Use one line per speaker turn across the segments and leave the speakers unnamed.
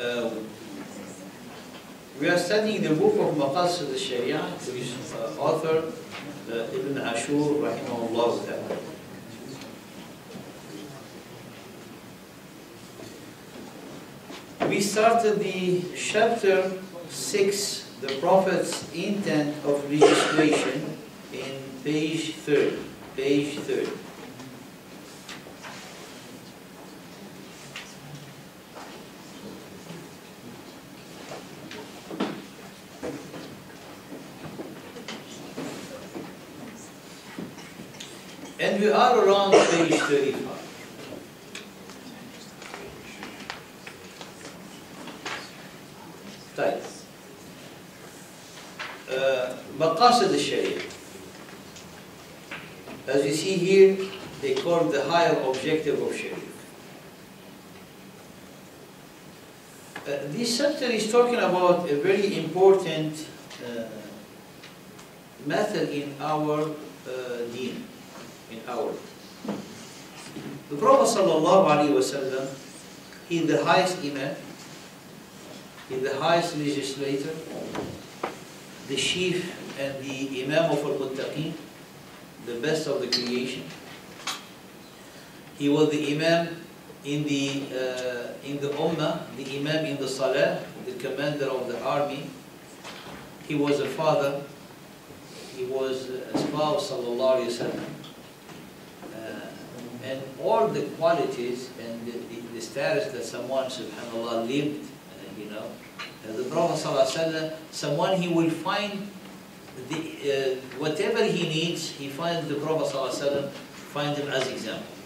Uh, we are studying the book of Maqasid al-Sharia, which uh, author uh, Ibn Ashur, rahimahullah ta'ala. We started the chapter 6, the Prophet's intent of legislation, in page 30. Page 30. Objective of Sharia. Uh, this chapter is talking about a very important uh, method in our uh, deen, in our. The Prophet sallallahu alaihi wasallam, is the highest imam, is the highest legislator, the chief and the imam of al-muttaqeen, the best of the creation. He was the imam in the uh, in the ummah, the imam in the salah, the commander of the army. He was a father. He was a spouse, sallallahu alaihi wasallam. Uh, and all the qualities and the, the, the status that someone, subhanallah, lived, uh, you know, as the Prophet sallallahu someone he will find the, uh, whatever he needs, he finds the Prophet ﷺ finds him as example.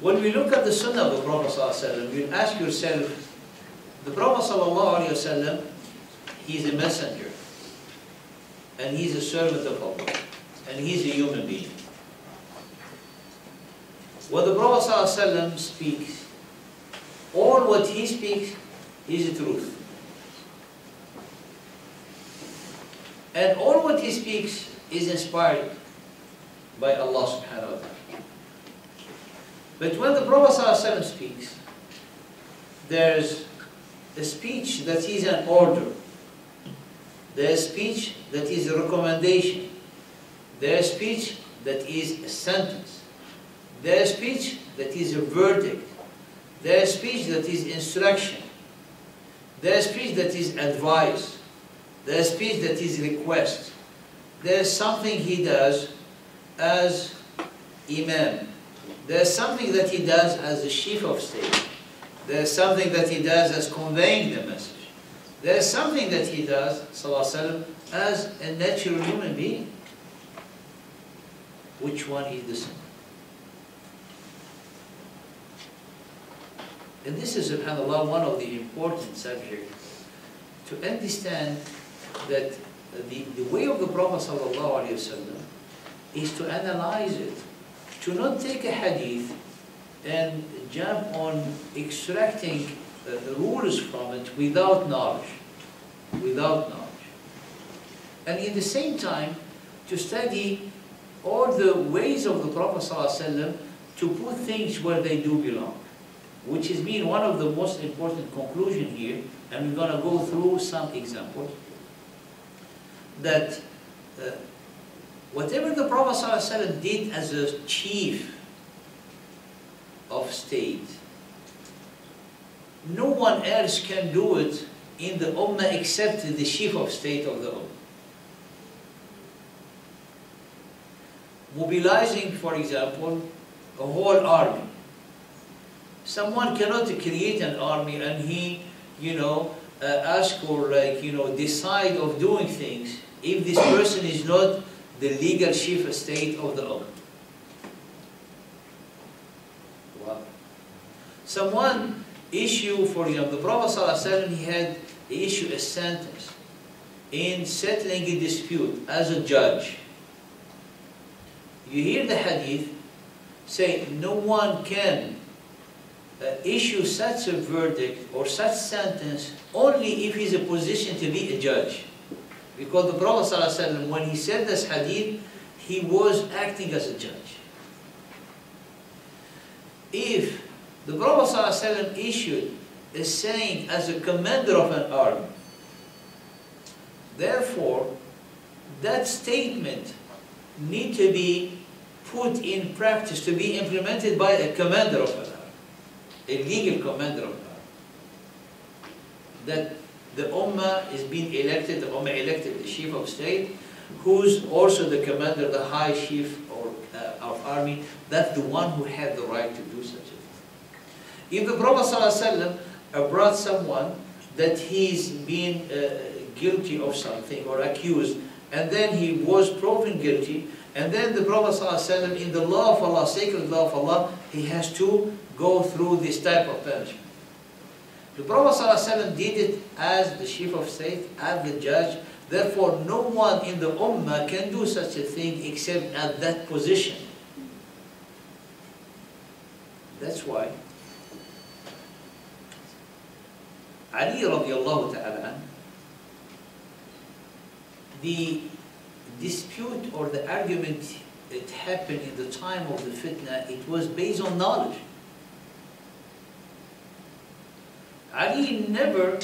When we look at the Sunnah of the Prophet ﷺ, you ask yourself, the Prophet ﷺ, he's a messenger, and he's a servant of Allah, and he's a human being. When the Prophet ﷺ speaks, all what he speaks is the truth. And all what he speaks is inspired by Allah subhanahu wa ta'ala. But when the Prophet speaks, there's a speech that is an order. There's speech that is a recommendation. There's speech that is a sentence. There's speech that is a verdict. There's speech that is instruction. There's speech that is advice. There's speech that is request. There's something he does as imam. There's something that he does as the chief of state. There's something that he does as conveying the message. There's something that he does, sallallahu as a natural human being. Which one is the same? And this is, subhanAllah, one of the important subjects to understand that the, the way of the Prophet ﷺ is to analyze it, to not take a hadith and jump on extracting uh, rules from it without knowledge, without knowledge. And at the same time, to study all the ways of the Prophet ﷺ to put things where they do belong, which has been one of the most important conclusion here, and we're going to go through some examples that uh, whatever the Prophet ﷺ did as a chief of state, no one else can do it in the Ummah except the chief of state of the Ummah. Mobilizing, for example, a whole army. Someone cannot create an army and he, you know, uh, ask or like, you know, decide of doing things if this person is not the legal chief state of the Ummah. Wow. Someone issue, for example, the Prophet ﷺ, he had issue a sentence in settling a dispute as a judge. You hear the hadith, say no one can uh, issue such a verdict or such sentence only if he's a position to be a judge. Because the Prophet ﷺ, when he said this hadith, he was acting as a judge. If The Prophet ﷺ issued a saying as a commander of an army. Therefore, that statement need to be put in practice, to be implemented by a commander of an army, a legal commander of an army. That the Ummah is being elected, the Ummah elected the chief of state, who's also the commander, the high chief or, uh, of army, that's the one who had the right to do such a thing. If the Prophet ﷺ brought someone that he's been uh, guilty of something or accused, and then he was proven guilty, and then the Prophet ﷺ, in the law of Allah, sacred law of Allah, he has to go through this type of punishment. The Prophet ﷺ did it as the chief of state, as the judge, therefore no one in the ummah can do such a thing except at that position. That's why Ali radiallahu ta'ala the dispute or the argument that happened in the time of the fitna, it was based on knowledge. Ali never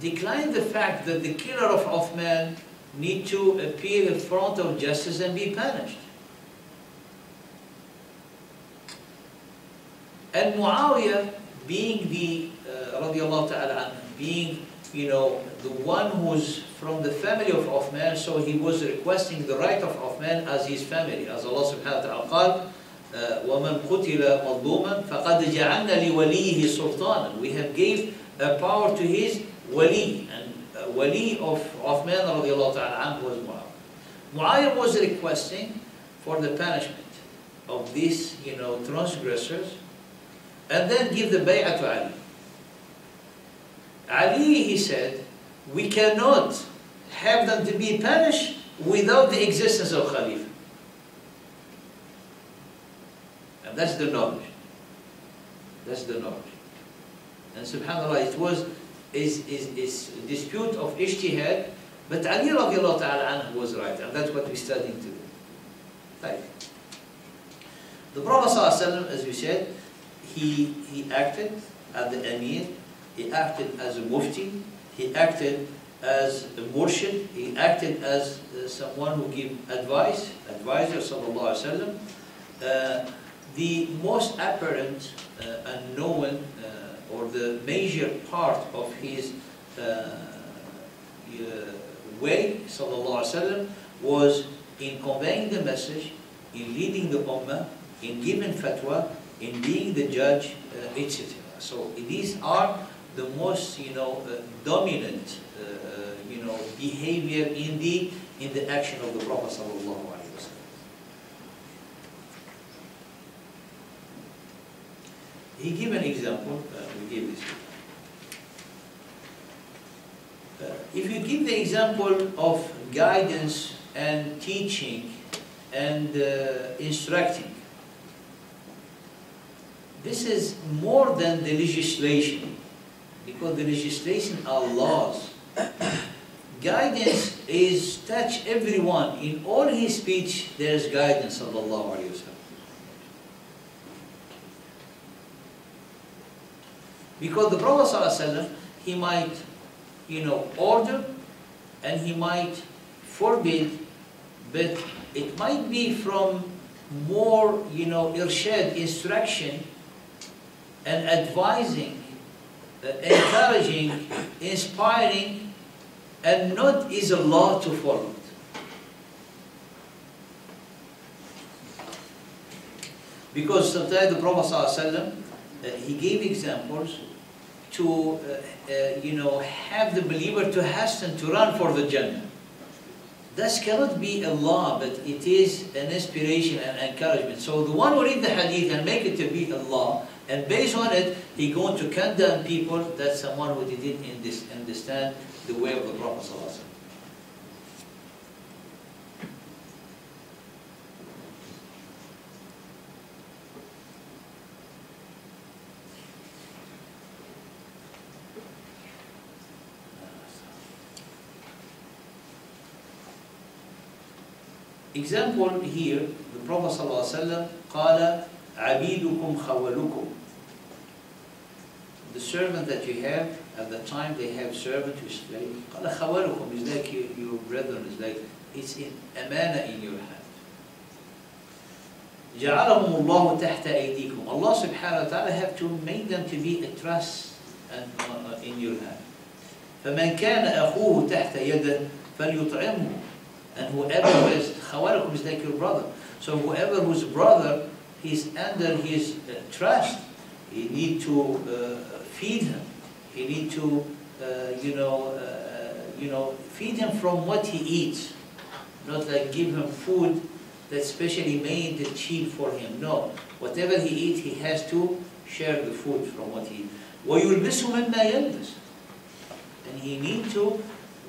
declined the fact that the killer of Uthman need to appear in front of justice and be punished. And Muawiyah, being the uh, ta'ala being you know the one who's from the family of Uthman, so he was requesting the right of Uthman as his family, as Allah subhanahu wa ta'ala وَمَنْ قُتِلَ مَظْلُومًا فَقَدْ جَعَلْنَا لِوَلِيهِ سُلْطَانًا We have gave a power to his wali, and uh, wali of Uthman radiallahu ta'ala was Muawiyah. Muawiyah was requesting for the punishment of these, you know, transgressors, and then give the bay'ah to Ali. Ali, he said, we cannot have them to be punished without the existence of Khalifa. That's the knowledge. That's the knowledge. And subhanAllah, it was is, is, is dispute of ijtihad, but Ali radiallahu ta'ala anhu was right, and that's what we're studying today. Right. The Prophet as we said, he, he acted as the Amir, he acted as a Mufti, he acted as a murshid, he acted as uh, someone who gave advice, advisor sallallahu alaihi wasallam. Uh, the most apparent uh, and known uh, or the major part of his uh, uh, way sallallahu alaihi wasallam was in conveying the message, in leading the ummah, in giving fatwa, in being the judge, etc. So these are the most, you know, uh, dominant, uh, uh, you know, behavior in the in the action of the Prophet sallallahu alaihi wasallam. He gave an example. Uh, we gave this. Uh, if you give the example of guidance and teaching and uh, instructing, this is more than the legislation because the legislation are laws. guidance is touch everyone. In all his speech, there is guidance, alayhi wa Because the Prophet sallallahu he might, you know, order and he might forbid, but it might be from more, you know, irshad, instruction and advising encouraging, inspiring, and not is a law to follow. Because sometimes the Prophet ﷺ, uh, he gave examples to, uh, uh, you know, have the believer to hasten to run for the Jannah. This cannot be a law, but it is an inspiration and encouragement. So the one who read the hadith and make it to be a law, and based on it, he going to condemn people that someone who didn't understand the way of the Prophet Example here, the Prophet ﷺ قال عبيدكم خولكم the servant that you have, at the time they have servant who's slave. قال خوالكم is like your, your brethren, is like, it's in amana in your hand. جعلهم الله تحت أيديكم. Allah subhanahu wa ta'ala have to make them to be a trust and, uh, in your hand. فمن كان أخوه تحت يده فليطعمه. And whoever is, خوالكم is like your brother. So whoever whose brother is under his uh, trust, he need to uh, feed him. He need to, uh, you know, uh, you know, feed him from what he eats. Not like give him food that's specially made cheap for him. No, whatever he eats, he has to share the food from what he eats. وَيُلْبِسُ مِمَّا يَلْبِسُ And he need to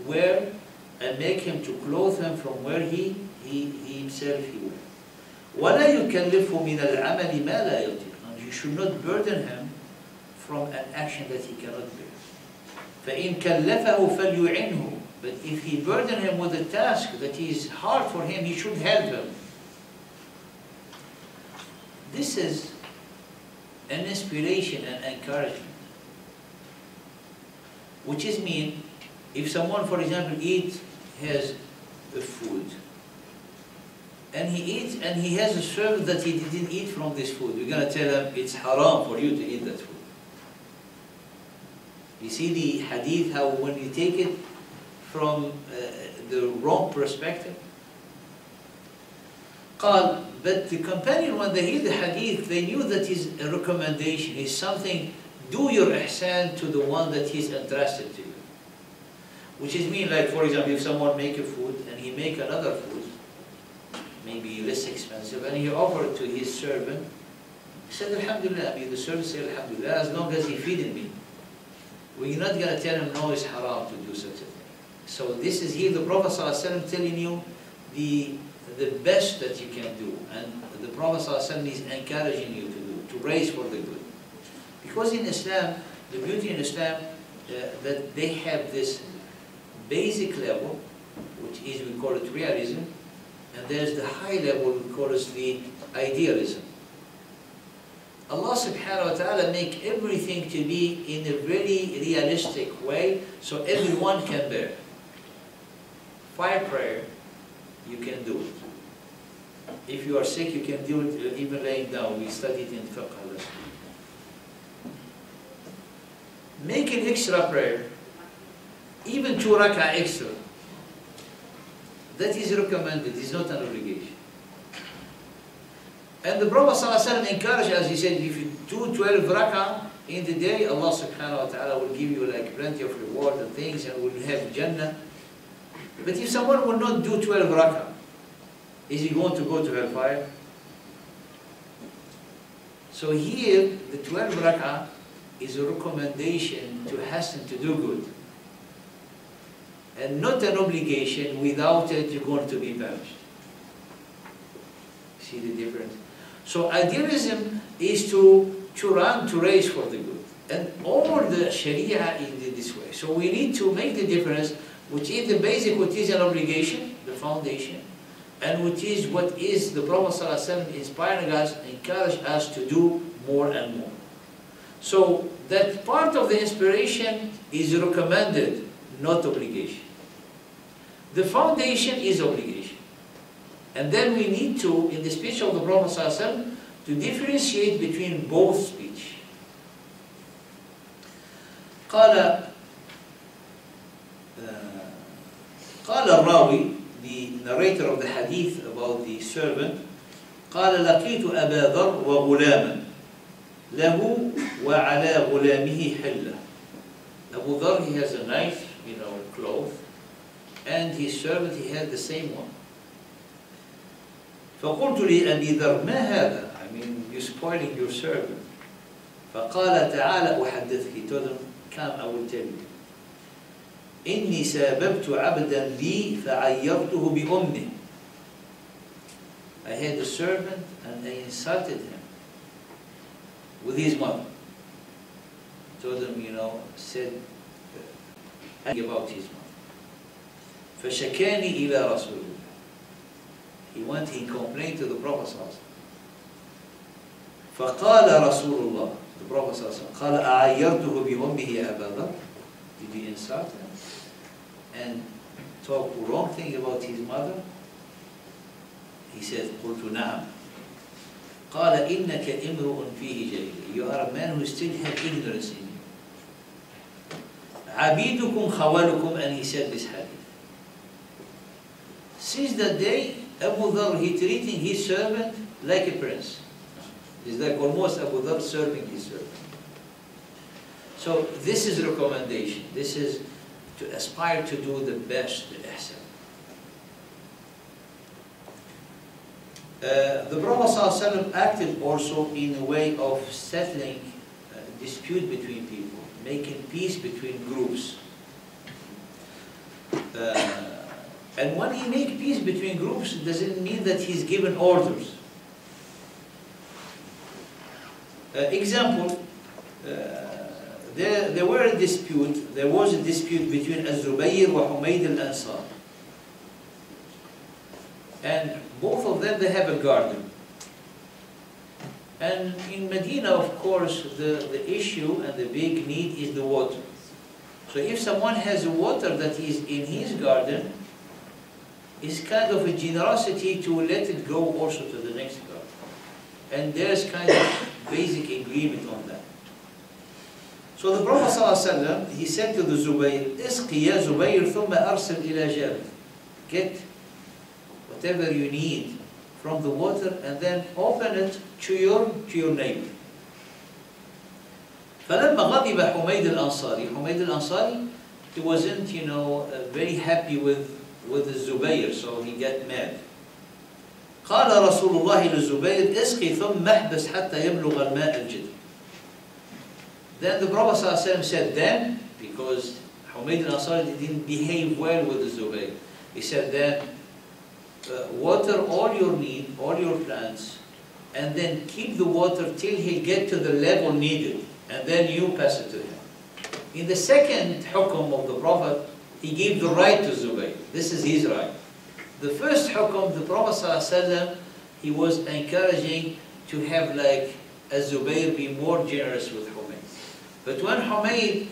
wear and make him to clothe him from where he, he, he himself he wear. وَلَا يُكَلِّفُ مِنَ الْعَمَلِ مَا لَا يُطِيقُ And you should not burden him from an action that he cannot bear. فَإِنْ كَلَّفَهُ فَلْيُعِنْهُ But if he burden him with a task that is hard for him, he should help him. This is an inspiration and encouragement. Which is mean, if someone, for example, eats, has a food, and he eats, and he has a servant that he didn't eat from this food, we're going to tell him it's haram for you to eat that food. You see the hadith, how when you take it from uh, the wrong perspective, قال, but the companion, when they hear the hadith, they knew that is a recommendation, is something, do your ihsan to the one that is entrusted to you. Which is mean, like for example, if someone make a food and he make another food, maybe less expensive, and he offered to his servant, he said, Alhamdulillah, I mean, the servant said, Alhamdulillah, as long as he feeding me. We're not going to tell him, no, it's haram to do such a thing. So this is here the Prophet ﷺ telling you the the best that you can do. And the Prophet ﷺ is encouraging you to do, to raise for the good. Because in Islam, the beauty in Islam, uh, that they have this basic level, which is, we call it realism, and there's the high level, we call it the idealism. Allah subhanahu wa ta'ala make everything to be in a very realistic way, so everyone can bear. Fire prayer, you can do it. If you are sick, you can do it uh, even laying down. We studied in fiqh. Make an extra prayer, even two rak'ah extra. That is recommended, it's not an obligation. And the Prophet ﷺ encouraged us, he said, if you do 12 rak'ah in the day, Allah subhanahu wa ta'ala will give you like plenty of reward and things and will have Jannah. But if someone will not do 12 rak'ah, is he going to go to hellfire? So here, the 12 rak'ah is a recommendation to hasten to do good. And not an obligation, without it you're going to be punished. See the difference? So idealism is to, to run, to race for the good. And all the Sharia is in this way. So we need to make the difference, which is the basic, which is an obligation, the foundation, and which is what is the Prophet ﷺ inspiring us, encourage us to do more and more. So that part of the inspiration is recommended, not obligation. The foundation is obligation. And then we need to, in the speech of the Prophet to differentiate between both speech. قال قال الراوي the narrator of the hadith about the servant قال لقيت أبا ذر وغلاما له وعلى غلامه حلة Abu Dhar, he has a knife, you know, cloth, and his servant, he had the same one. فقلت لأبي ذر ما هذا? I mean, you're spoiling your servant. فقال تعالى أحدثك. He told him, come, I will tell you. إني ساببت عبدا لي فعيرته بأمه I had a servant and I insulted him with his mother. Told him, you know, said about his mother. فشكاني إلى رسول الله. He went, he complained to the Prophet صلى الله عليه وسلم. فقال رسول الله The Prophet ﷺ, قال أعيرته بأمه يا أبا بكر Did you insult him? And talk wrong thing about his mother? He said, قلت نعم. قال إنك امرؤ فيه جاهلية. You are a man who still has ignorance in you. عبيدكم خوالكم and he said this hadith. Since that day, Abu Dhar, he treating his servant like a prince. It's like almost Abu Dhar serving his servant. So this is recommendation. This is to aspire to do the best, the ihsan. Uh, the Prophet ﷺ acted also in a way of settling a dispute between people, making peace between groups. Uh, and when he make peace between groups, it doesn't mean that he's given orders. Uh, example, uh, there, there were a dispute, there was a dispute between Az-Zubayr and Humayd al-Ansar. And both of them, they have a garden. And in Medina, of course, the, the issue and the big need is the water. So if someone has water that is in his garden, it's kind of a generosity to let it go also to the next garden. And there's kind of basic agreement on that. So the Prophet ﷺ, he said to the Zubayr, Iskiya Zubayr, thumma arsal ila Get whatever you need from the water and then open it to your, to your neighbor. فلما غضب حميد الأنصاري حميد الأنصاري he wasn't you know uh, very happy with with the Zubayr so he got mad قال رسول الله للزبير اسقي ثم احبس حتى يبلغ الماء الجدر Then the Prophet ﷺ said then, because Humayd al-Ansari didn't behave well with the Zubayr, he said then, uh, water all your need, all your plants, and then keep the water till he get to the level needed, and then you pass it to him. In the second hukum of the Prophet, he gave the right to Zubayr. This is his right. The first hukum, the Prophet he was encouraging to have like a Zubayr be more generous with Humayd. But when Humayd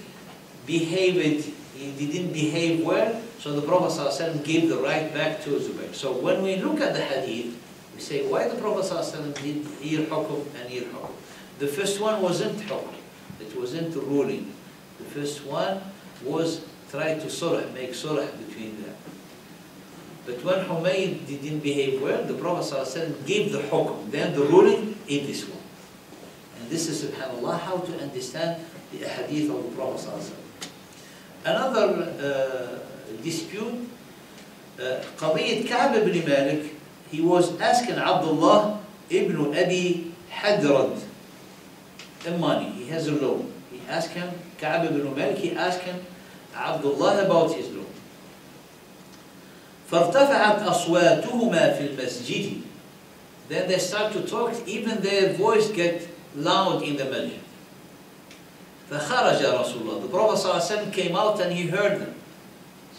behaved, he didn't behave well, so the Prophet ﷺ gave the right back to Zubayr. So when we look at the hadith, we say, why the Prophet ﷺ did here hukum and here hukum? The first one wasn't hukum, it wasn't ruling. The first one was try to sulh, make sulh between them. But when Humayd didn't behave well, the Prophet ﷺ gave the hukum, then the ruling in this one. And this is, subhanAllah, how to understand the hadith of the Prophet ﷺ. Another uh, dispute, uh, قضية كعب بن مالك, he was asking Abdullah ibn Abi Hadrad the money, he has a loan. He asked him, Ka'b ibn Malik, he asked him, Abdullah about his loan. فارتفعت أصواتهما في المسجد Then they start to talk, even their voice get loud in the masjid. فخرج رسول الله. The Prophet ﷺ came out and he heard them.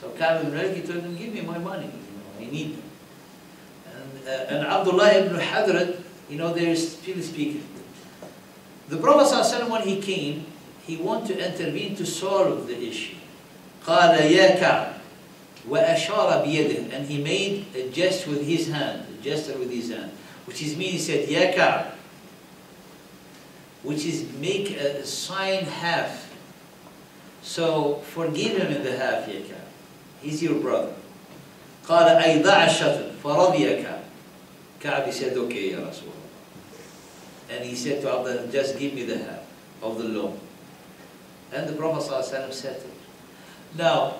So Ka'b ibn told him, give me my money, you know, I need them. And, uh, and Abdullah ibn Hadrad, you know, they're still speaking. The Prophet ﷺ, when he came, he wanted to intervene to solve the issue. قال يا وأشار بيده and he made a gesture with his hand, a gesture with his hand, which is mean he said يا which is make a sign half. So forgive him in the half, يا He's your brother. قال أي ضع الشطر فرضي كعب. كعب he said okay يا رسول الله. And he said to Abdullah, just give me the half of the loan. And the Prophet ﷺ said it. Now,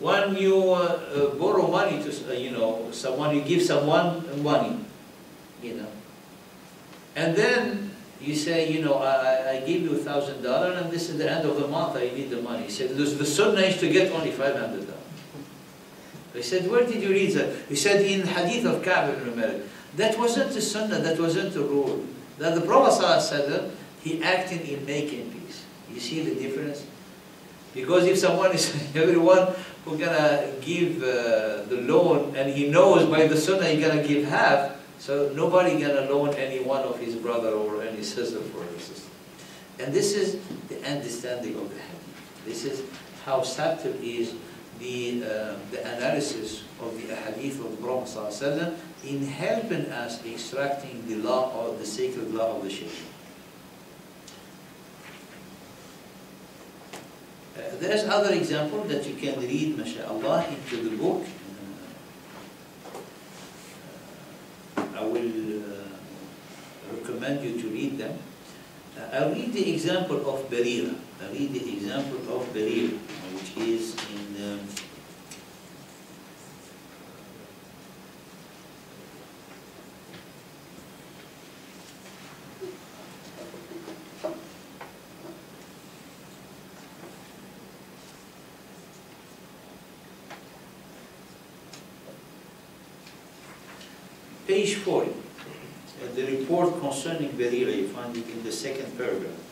when you uh, uh, borrow money to, uh, you know, someone, you give someone money, you know, and then you say, you know, I, I give you a thousand dollars and this is the end of the month, I need the money. He said, the, the sunnah is to get only five hundred dollars. He said, where did you read that? He said, in hadith of Ka'b ibn Malik. That wasn't the sunnah, that wasn't the rule. That the Prophet ﷺ, he acted in making peace. You see the difference? Because if someone is, everyone who gonna give uh, the loan and he knows by the sunnah he gonna give half, so nobody gonna loan any one of his brother or any sister for his sister. And this is the understanding of the hadith. This is how subtle is the, uh, the analysis of the hadith of the Prophet in helping us extracting the law or the sacred law of the Sharia. Uh, there's other example that you can read, mashallah, into the book. Uh, I will uh, recommend you to read them. Uh, I'll read the example of Barira. I'll read the example of Barira, which is in page 40. Uh, the report concerning Barira, you find it in the second paragraph.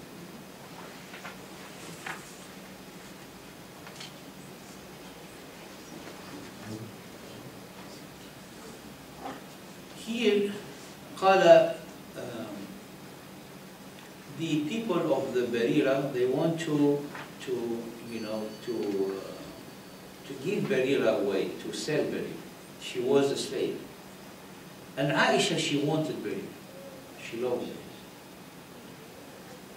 They want to, to you know, to, uh, to give Barira away, to sell Barira. She was a slave. And Aisha, she wanted Barira. She loved it.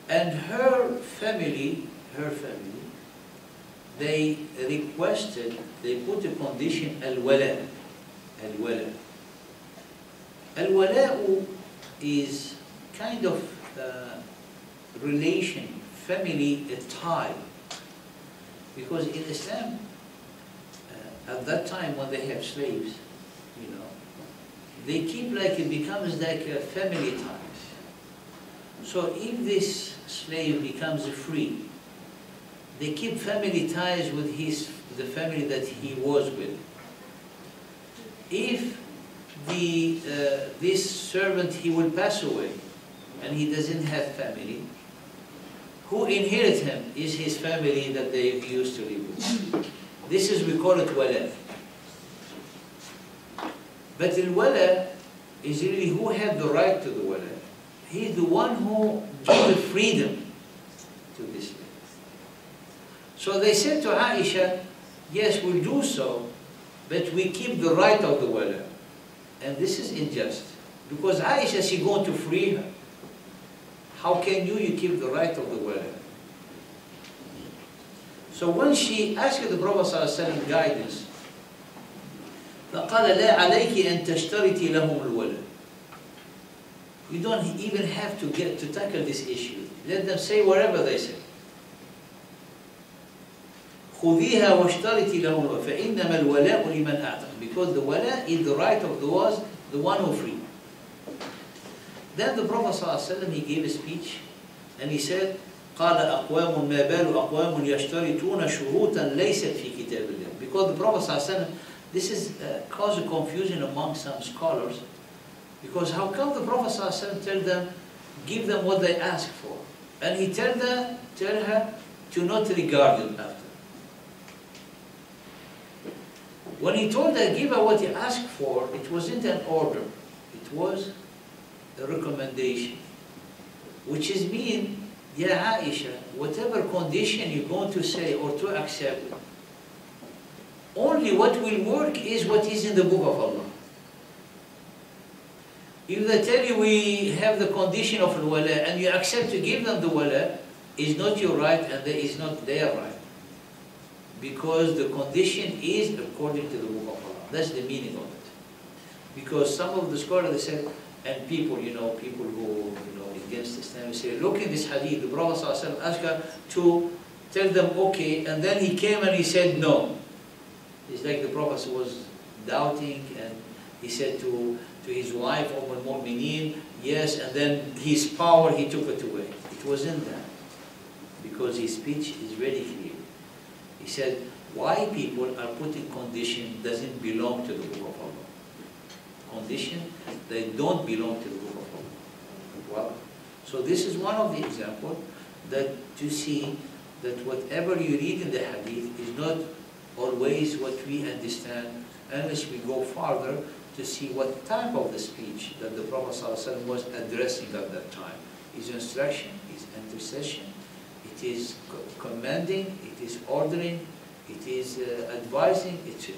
And her family, her family, they requested, they put a condition, al-wala, al-wala. Al-wala'u is kind of uh, relation, family, tie. Because in Islam, uh, at that time when they have slaves, you know, they keep like, it becomes like a family ties. So if this slave becomes free, they keep family ties with his, the family that he was with. If the, uh, this servant, he will pass away, and he doesn't have family, who inherit him is his family that they used to live with. This is, we call it wala. But the wala is really who had the right to the wala. He's the one who gave the freedom to this slave. So they said to Aisha, yes, we'll do so, but we keep the right of the wala. And this is unjust. Because Aisha, she's going to free her. How can you, you keep the right of the wala? So when she asked the Prophet ﷺ guidance, فقال لا عليك أن تشترطي لهم الولد. You don't even have to get to tackle this issue. Let them say whatever they say. خذيها واشترطي لهم الولد فإنما الولاء لمن أعتق because the wala is the right of the was the one who free. Then the Prophet ﷺ he gave a speech and he said قال أقوام ما بال أقوام يشترطون شروطا ليست في كتاب الله because the Prophet ﷺ this is uh, caused a confusion among some scholars because how come the Prophet ﷺ tell them give them what they ask for and he tell them tell her to not regard it after when he told her give her what he asked for it wasn't an order it was a recommendation which is mean yeah Aisha whatever condition you're going to say or to accept only what will work is what is in the book of Allah. If they tell you we have the condition of wala and you accept to give them the wala, is not your right and that is not their right. Because the condition is according to the book of Allah. That's the meaning of it. Because some of the scholars they said, and people, you know, people who you know against Islam say, look in this hadith, the Prophet ﷺ asked her to tell them okay, and then he came and he said no. It's like the Prophet was doubting and he said to, to his wife, Umm al-Mu'mineen, yes, and then his power, he took it away. It wasn't that. Because his speech is very clear. He said, why people are putting condition doesn't belong to the Allah. Condition, they don't belong to the group of. Well, so this is one of the examples that to see that whatever you read in the hadith is not always what we understand unless we go farther to see what type of the speech that the Prophet ﷺ was addressing at that time. is instruction, is intercession, it is commanding, it is ordering, it is uh, advising, etc.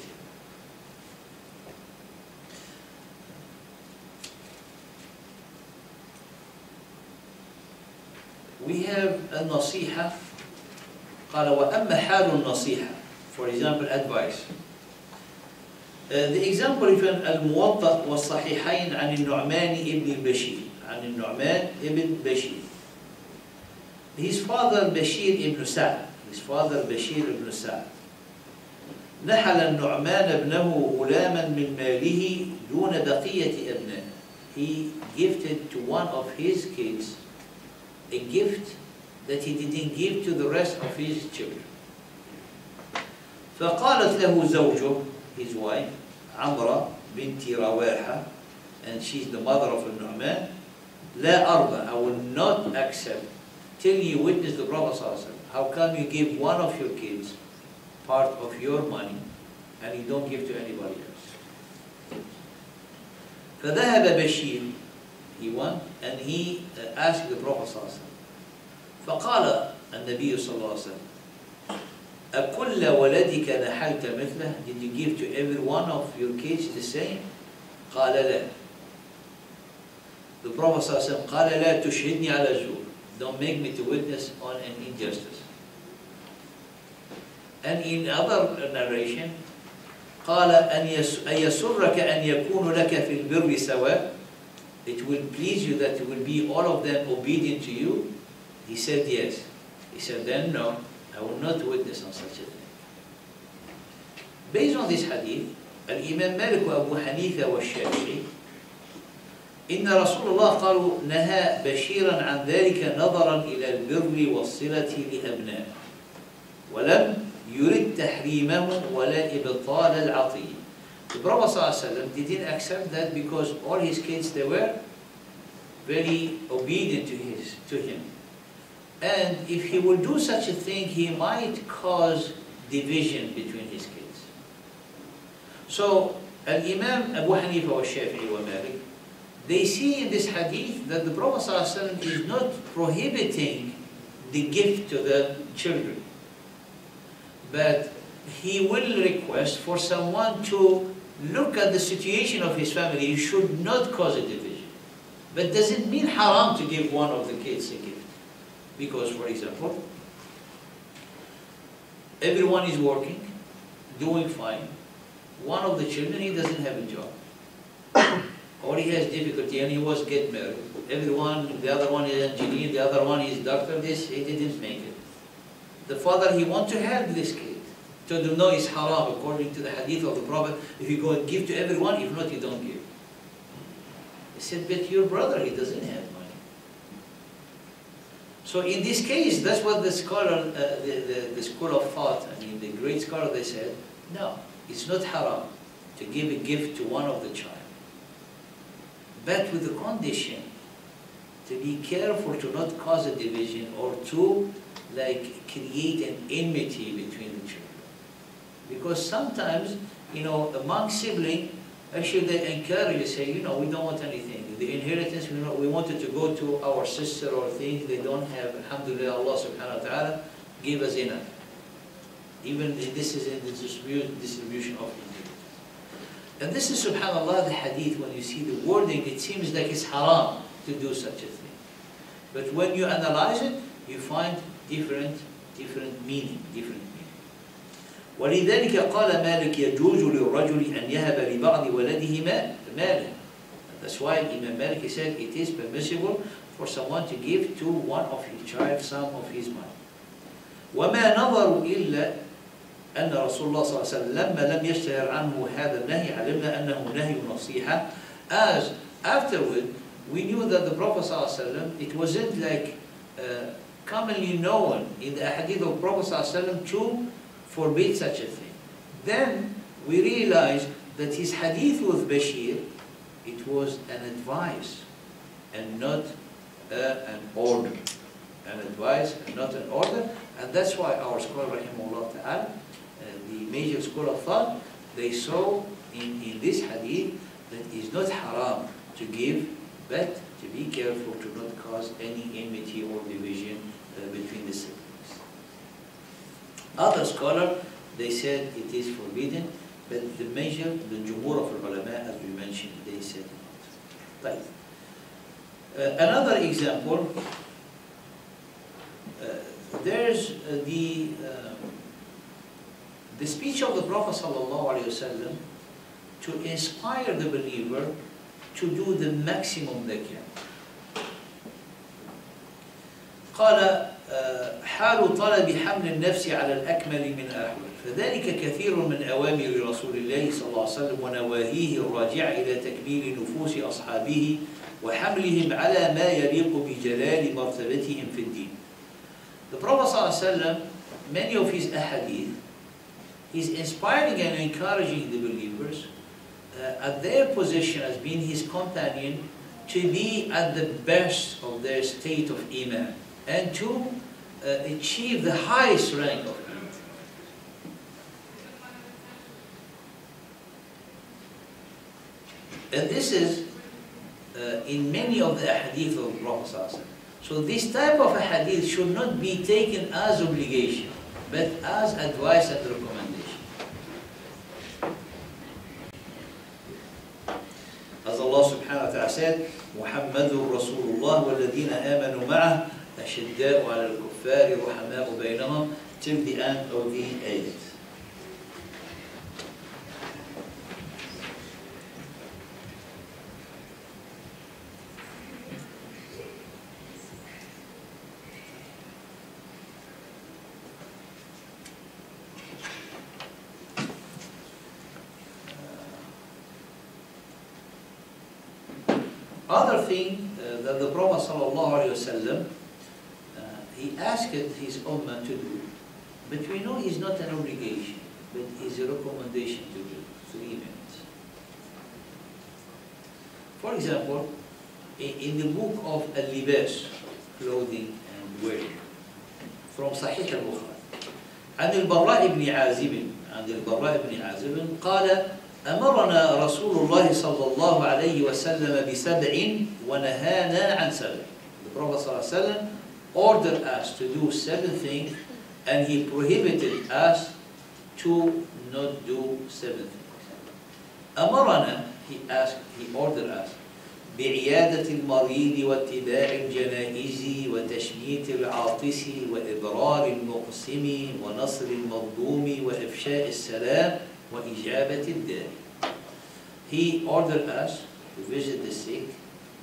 We have a nasiha قال وأما حال النصيحة for example advice Uh, the example is الموطأ والصحيحين عن النعمان ابن البشير عن النعمان ابن بشير His father Bashir ibn Sa'd his father Bashir ibn Sa'd نحل النعمان ابنه غلاما من ماله دون بقية أبنائه He gifted to one of his kids a gift that he didn't give to the rest of his children. فقالت له زوجه, his wife, عمرة بنت رواحة, and she's the mother of النعمان, لا أرضى, I will not accept till you witness the Prophet صلى الله عليه وسلم. How come you give one of your kids part of your money and you don't give to anybody else? فذهب بشير, he went and he uh, asked the Prophet صلى الله عليه وسلم. فقال النبي صلى الله عليه وسلم أكل ولدك نحلت مثله Did you give to every one of your kids the same? قال لا The Prophet صلى الله عليه وسلم قال لا تشهدني على الزور Don't make me to witness on an injustice And in other narration قال أن يس- أن يسرك أن يكون لك في البر سواء It will please you that it will be all of them obedient to you He said yes. He said then no, I will not witness on such a thing. Based on this hadith, الإمام مالك وأبو حنيفة والشافعي إن رسول الله قالوا نهى بشيرا عن ذلك نظرا إلى البر والصلة لأبنائه ولم يرد تحريمه ولا إبطال العطية. The Prophet ﷺ didn't accept that because all his kids they were very obedient to his to him. And if he would do such a thing, he might cause division between his kids. So, Al-Imam Abu Hanifa wa Shafi'i wa Malik, they see in this hadith that the Prophet ﷺ is not prohibiting the gift to the children. But he will request for someone to look at the situation of his family. He should not cause a division. But does it mean haram to give one of the kids a gift? Because, for example, everyone is working, doing fine. One of the children, he doesn't have a job. or he has difficulty and he was get married. Everyone, the other one is engineer, the other one is doctor, this, he didn't make it. The father, he want to help this kid. To do know it's haram according to the hadith of the Prophet. If you go and give to everyone, if not, you don't give. He said, but your brother, he doesn't have money. So in this case, that's what the scholar, uh, the, the, the school of thought, I mean, the great scholar, they said, no, it's not haram to give a gift to one of the child. But with the condition to be careful to not cause a division or to like create an enmity between the children. Because sometimes, you know, among siblings, actually they encourage, say, you know, we don't want anything. The inheritance, we, know, we wanted to go to our sister or things they don't have, alhamdulillah, Allah subhanahu wa ta'ala, give us enough. Even this is in the distribu- distribution of inheritance. And this is, subhanAllah, the hadith, when you see the wording, it seems like it's haram to do such a thing. But when you analyze it, you find different, different meaning, different. ولذلك قال مالك يجوز للرجل أن يهب لبعض ولده مال ماله. That's why Imam Malik said it is permissible for someone to give to one of his child some of his money. وما نظروا إلا أن رسول الله صلى الله عليه وسلم لما لم يشتهر عنه هذا النهي علمنا أنه نهي نصيحة as afterward we knew that the Prophet صلى الله عليه وسلم it wasn't like uh, commonly known in the hadith of Prophet صلى الله عليه وسلم to forbid such a thing. Then we realized that his hadith with Bashir it was an advice and not uh, an order. An advice and not an order. And that's why our scholar, rahimahullah ta'ala, uh, the major school of thought, they saw in, in this hadith that it's not haram to give, but to be careful to not cause any enmity or division uh, between the siblings. Other scholars, they said it is forbidden, but the major, the jumhur of ulama, as we mentioned, they said not. Right. Uh, another example, uh, there's uh, the uh, the speech of the Prophet ﷺ to inspire the believer to do the maximum they can. قال حال طلب حمل النفس على الأكمل من الأحوال فذلك كثير من أوامر رسول الله صلى الله عليه وسلم ونواهيه الراجعة إلى تكبير نفوس أصحابه وحملهم على ما يليق بجلال مرتبتهم في الدين. The Prophet صلى الله عليه وسلم, many of his ahadith, is inspiring and encouraging the believers uh, at their position as being his companion to be at the best of their state of iman and to uh, achieve the highest rank of iman. And this is uh, in many of the hadith of the Prophet ﷺ. So this type of a hadith should not be taken as obligation, but as advice and recommendation. As Allah subhanahu wa ta'ala said, محمد رسول الله والذين آمنوا معه أشداء على الكفار رحماء بينهم till the end of the. Other thing uh, that the Prophet sallallahu alaihi wasallam uh, asked his ummah to do, but we know it's not an obligation, but it's a recommendation to do. Three minutes. For example, in, the book of Al-Libas, clothing and wearing, from Sahih al-Bukhari, عن البراء بن عازب عن البراء بن عازب قال أمرنا رسول الله صلى الله عليه وسلم بسبع ونهانا عن سبع. The Prophet صلى الله عليه وسلم ordered us to do seven things and he prohibited us to not do seven things. أمرنا, he asked, he ordered us بعيادة المريض واتباع الجنائز وتشميت العاطس وإبرار المقسم ونصر المظلوم وإفشاء السلام وإجابة الداعي. He ordered us to visit the sick,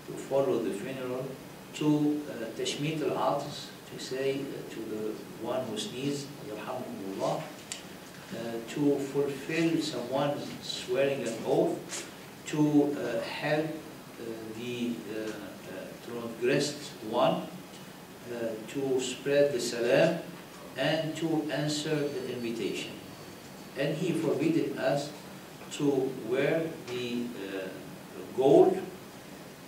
to follow the funeral, to uh, تشميت العاطس, to say uh, to the one who sneezes, يرحمكم الله, uh, to fulfill someone's swearing an oath, to uh, help uh, the uh, uh, transgressed one, uh, to spread the salam, and to answer the invitation. And he forbidden us to wear the uh, gold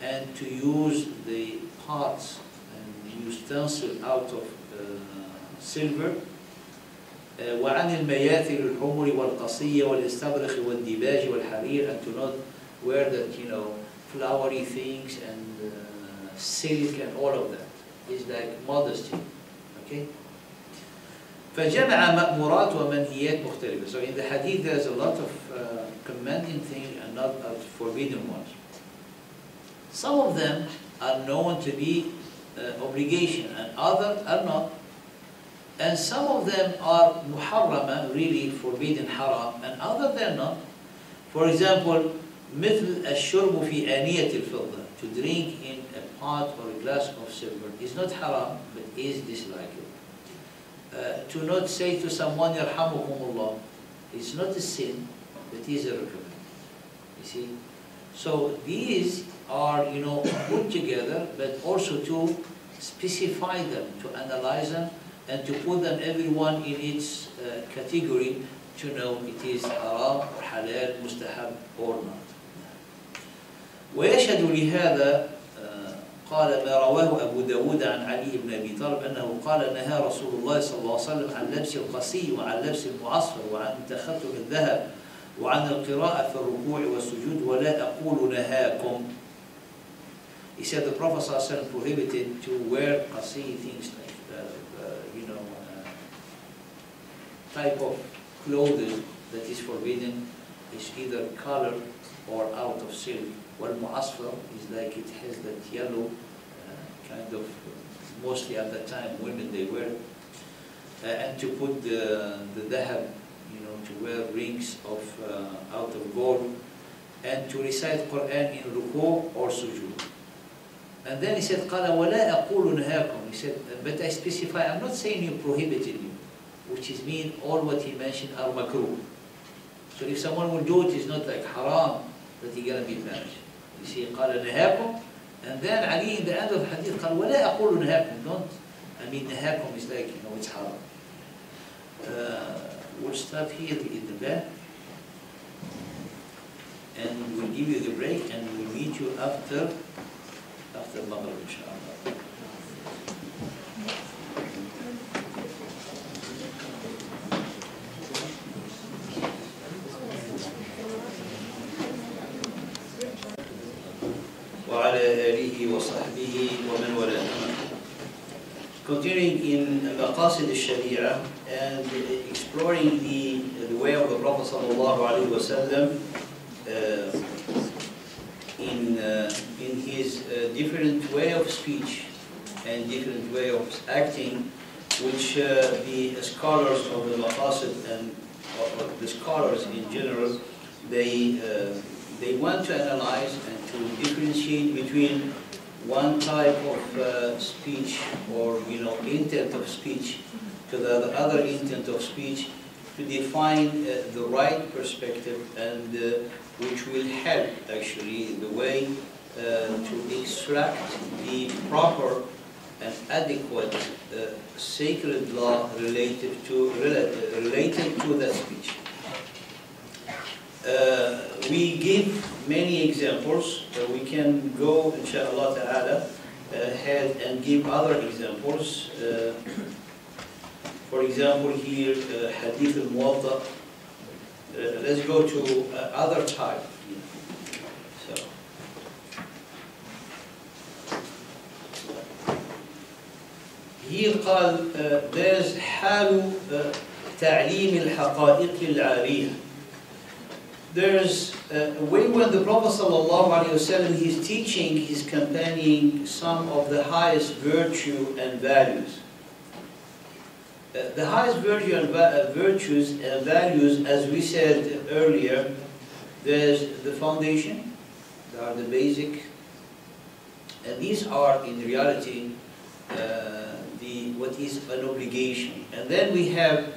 and to use the pots and utensil out of uh, silver uh, وعن المياثر الحمر والقصية والاستبرخ والديباج والحرير and to not wear that you know flowery things and uh, silk and all of that is like modesty okay فجمع مأمورات ومنهيات مختلفة so in the hadith there's a lot of uh, commanding things and not of forbidden ones some of them are known to be uh, obligation and others are not and some of them are muharrama, really forbidden haram, and others they're not. For example, مثل الشرب في آنية الفضة, to drink in a pot or a glass of silver is not haram, but is disliked. Uh, to not say to someone, يرحمكم الله, it's not a sin, but is a recommend. You see? So these are, you know, put together, but also to specify them, to analyze them, and to put them everyone in its uh, category to know it is haram or halal, mustahab or not. ويشهد لهذا آه، قال ما رواه أبو داود عن علي بن أبي طالب أنه قال نهى رسول الله صلى الله عليه وسلم عن لبس القصي وعن لبس المعصفر وعن تختم الذهب وعن القراءة في الركوع والسجود ولا أقول نهاكم He said the Prophet ﷺ prohibited to wear qasi, things like, uh, uh, you know, uh, type of clothing that is forbidden is either color or out of silk. Well, mu'asfar is like it has that yellow uh, kind of, mostly at that time women they wear. Uh, and to put the, the dahab, you know, to wear rings of uh, out of gold, and to recite Quran in ruku or sujood. And then he said, قال ولا أقول نهاكم. He said, but I specify, I'm not saying you prohibited you, which is mean all what he mentioned are makruh. So if someone will do it, it's not like haram that he gonna be punished. You see, قال نهاكم, and then Ali in the end of the hadith قال ولا أقول نهاكم. Don't, I mean نهاكم is like, you know, it's haram. Uh, we'll stop here in the back. And we'll give you the break and we'll meet you after after Maghrib, inshallah. وعلى آله وصحبه ومن والاه. Continuing in Maqasid al-Sharia and exploring the, the way of the Prophet sallallahu alaihi wasallam uh, in, uh, his uh, different way of speech and different way of acting, which uh, the scholars of the Maqasid and the scholars in general, they, uh, they want to analyze and to differentiate between one type of uh, speech or you know intent of speech to the, the other intent of speech to define uh, the right perspective and uh, which will help actually the way to extract the proper and adequate uh, sacred law related to rela- related to that speech. Uh, we give many examples. Uh, we can go, inshallah ta'ala, ahead and give other examples. Uh, for example, here, uh, Hadith al-Muwatta. Uh, let's go to uh, other type. So. Here قال uh, there's حال uh, تعليم الحقائق العالية there's a way when the Prophet ﷺ he's teaching his companion some of the highest virtue and values. Uh, the highest virtue and va- uh, virtues and values, as we said earlier, there's the foundation, they are the basic, and these are in reality uh, the what is an obligation. And then we have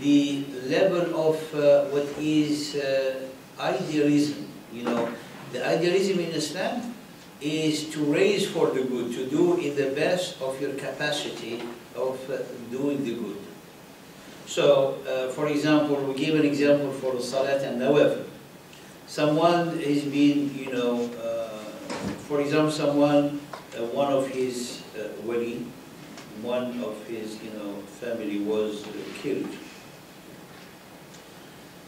the level of uh, what is uh, idealism. You know, the idealism in Islam is to raise for the good, to do in the best of your capacity of uh, doing the good. So, uh, for example, we give an example for Salat and Nawafil. Someone has been, you know, uh, for example, someone, uh, one of his uh, one of his, you know, family was killed.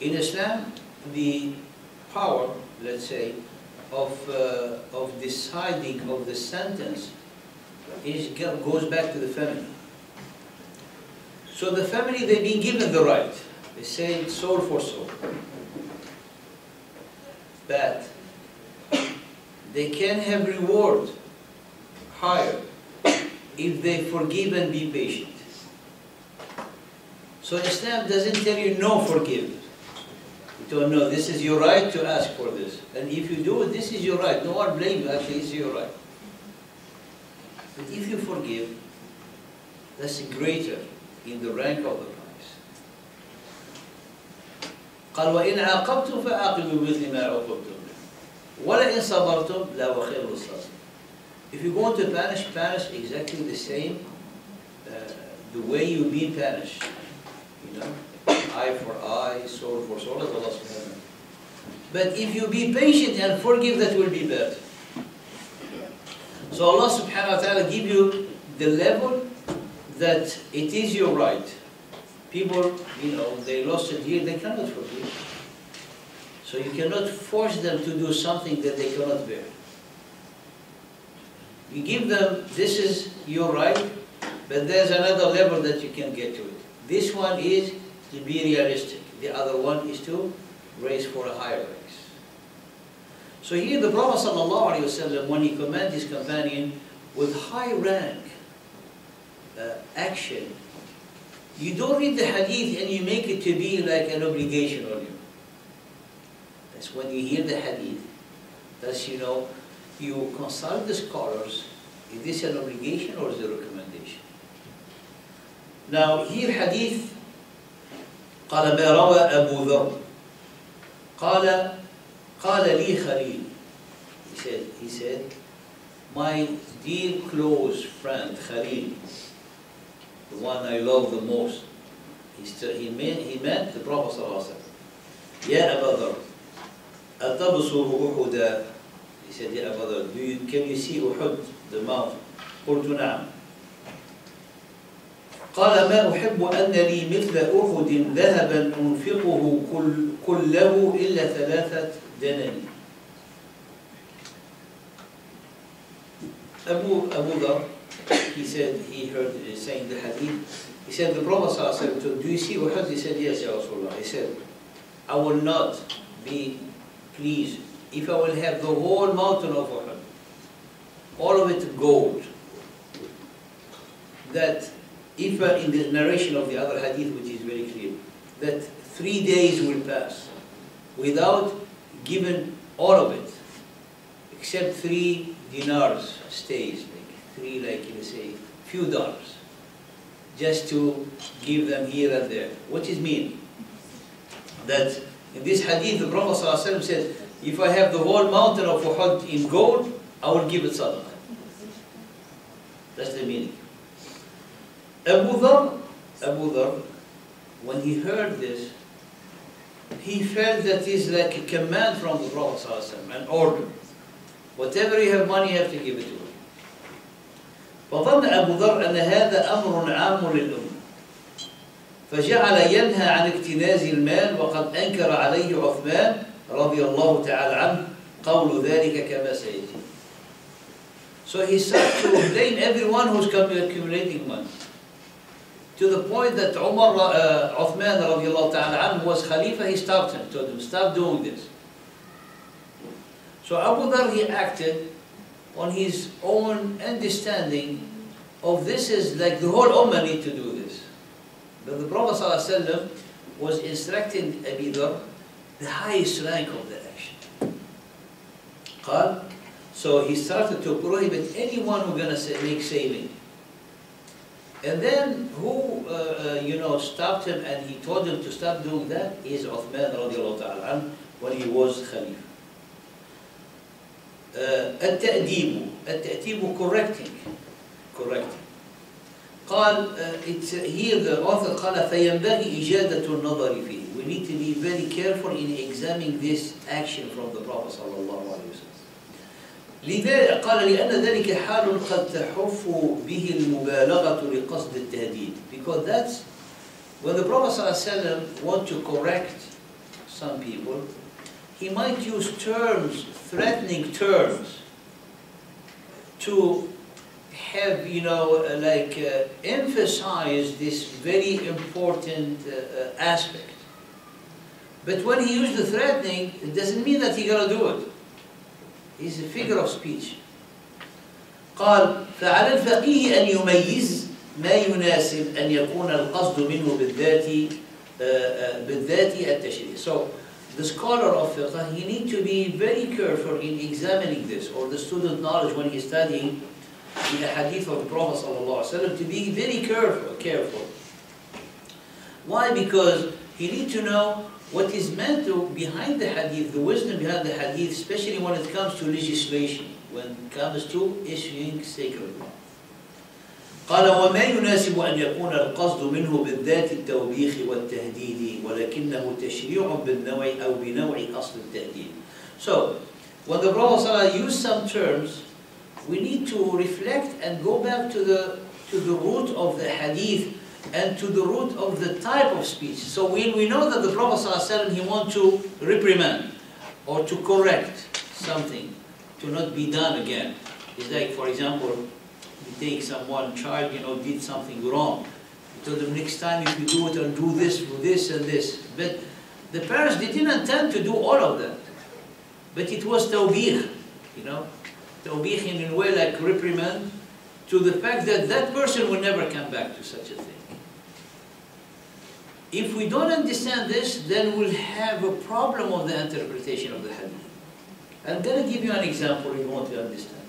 In Islam, the power, let's say, of, uh, of deciding of the sentence is, goes back to the family. So the family, they've been given the right. They say soul for soul. But they can have reward higher if they forgive and be patient. So Islam doesn't tell you no forgive. You don't know, this is your right to ask for this. And if you do it, this is your right. No one blame you, actually it's your right. But if you forgive, that's greater in the rank of the price. قال وإن عاقبتم فعاقبوا بمثل ما عوقبتم به ولئن صبرتم لهو خير للصابرين if you go to punish, punish exactly the same, uh, the way you be punished. You know, eye for eye, soul for soul, as Allah subhanahu But if you be patient and forgive, that will be better. So Allah subhanahu wa ta'ala give you the level that it is your right. People, you know, they lost it here, they cannot forgive. So you cannot force them to do something that they cannot bear. You give them, this is your right, but there's another level that you can get to it. This one is to be realistic. The other one is to raise for a higher race. So here the Prophet ﷺ, when he commanded his companion with high rank uh, action, you don't read the hadith and you make it to be like an obligation on you. That's when you hear the hadith. That's, you know, you consult the scholars, is this an obligation or is it a recommendation? Now, here hadith قال ما روى أبو ذر قال قال لي خليل he said, he said my dear close friend Khalil the one I love the most he, he, meant, he meant the Prophet صلى الله عليه وسلم يا أبا ذر أتبصر أحدا he said يا أبا ذر do you, can you see أحد the mountain نعم قال ما أحب أن لي مثل أحد ذهبا أنفقه كل كله إلا ثلاثة دنانير Abu, Abu Dhar, he said, he heard saying the hadith, he said, the Prophet said to him, do you see Uhud? He said, yes, Ya Rasulullah. He said, I will not be pleased if I will have the whole mountain of Uhud, all of it gold, that if in the narration of the other hadith, which is very clear, that three days will pass without giving all of it, except three dinars stays, like three, like you say, few dollars, just to give them here and there. What it mean? That in this hadith, the Prophet said, if I have the whole mountain of Uhud in gold, I will give it sadaqah. That's the meaning. Abu Dhar, Abu Dhar, when he heard this, he felt that it's like a command from the Prophet an order. Whatever you have money, you have to give it to him. فظن أبو ذر أن هذا أمر عام للأمة فجعل ينهى عن اكتناز المال وقد أنكر عليه عثمان رضي الله تعالى عنه قول ذلك كما سيأتي So he started to blame everyone who's accumulating money. To the point that Umar, uh, Uthman radiallahu ta'ala anhu was Khalifa, he stopped him, told him, stop doing this. So Abu Dhar, he acted on his own understanding of this is like the whole Ummah need to do this. But the Prophet ﷺ was instructing Abu Dhar the highest rank of the action. قال, so he started to prohibit anyone who's going to make saving. And then who, uh, uh, you know, stopped him and he told him to stop doing that is Uthman radiallahu ta'ala when he was Khalifa. التأديب التأديب correcting correcting قال it's here the author قال فينبغي إجادة النظر فيه we need to be very careful in examining this action from the Prophet صلى الله عليه وسلم لذا قال لأن ذلك حال قد تحف به المبالغة لقصد التهديد because that's when the Prophet صلى الله عليه وسلم want to correct some people he might use terms, threatening terms, to have, you know, like uh, emphasize this very important uh, uh, aspect. But when he used the threatening, it doesn't mean that he's going to do it. He's a figure of speech. قال فعلى الفقيه أن يميز ما يناسب أن يكون القصد منه بالذات بالذات التشريع. So the scholar of fiqh, he need to be very careful in examining this, or the student knowledge when he's studying the hadith of the Prophet ﷺ, to be very careful, careful. Why? Because he need to know what is meant to behind the hadith, the wisdom behind the hadith, especially when it comes to legislation, when it comes to issuing sacred law. قال وما يناسب أن يكون القصد منه بالذات التوبيخ والتهديد ولكنه تشريع بالنوع أو بنوع أصل التهديد. So, when the Prophet used some terms, we need to reflect and go back to the, to the root of the hadith and to the root of the type of speech. So when we know that the Prophet he wants to reprimand or to correct something, to not be done again. It's like, for example, you take someone, child, you know, did something wrong. You told them, next time if you do it, I'll do this, do this and this. But the parents, they didn't intend to do all of that. But it was tawbih, you know. Tawbih in a way like reprimand to the fact that that person will never come back to such a thing. If we don't understand this, then we'll have a problem of the interpretation of the hadith. I'm going to give you an example you want to understand.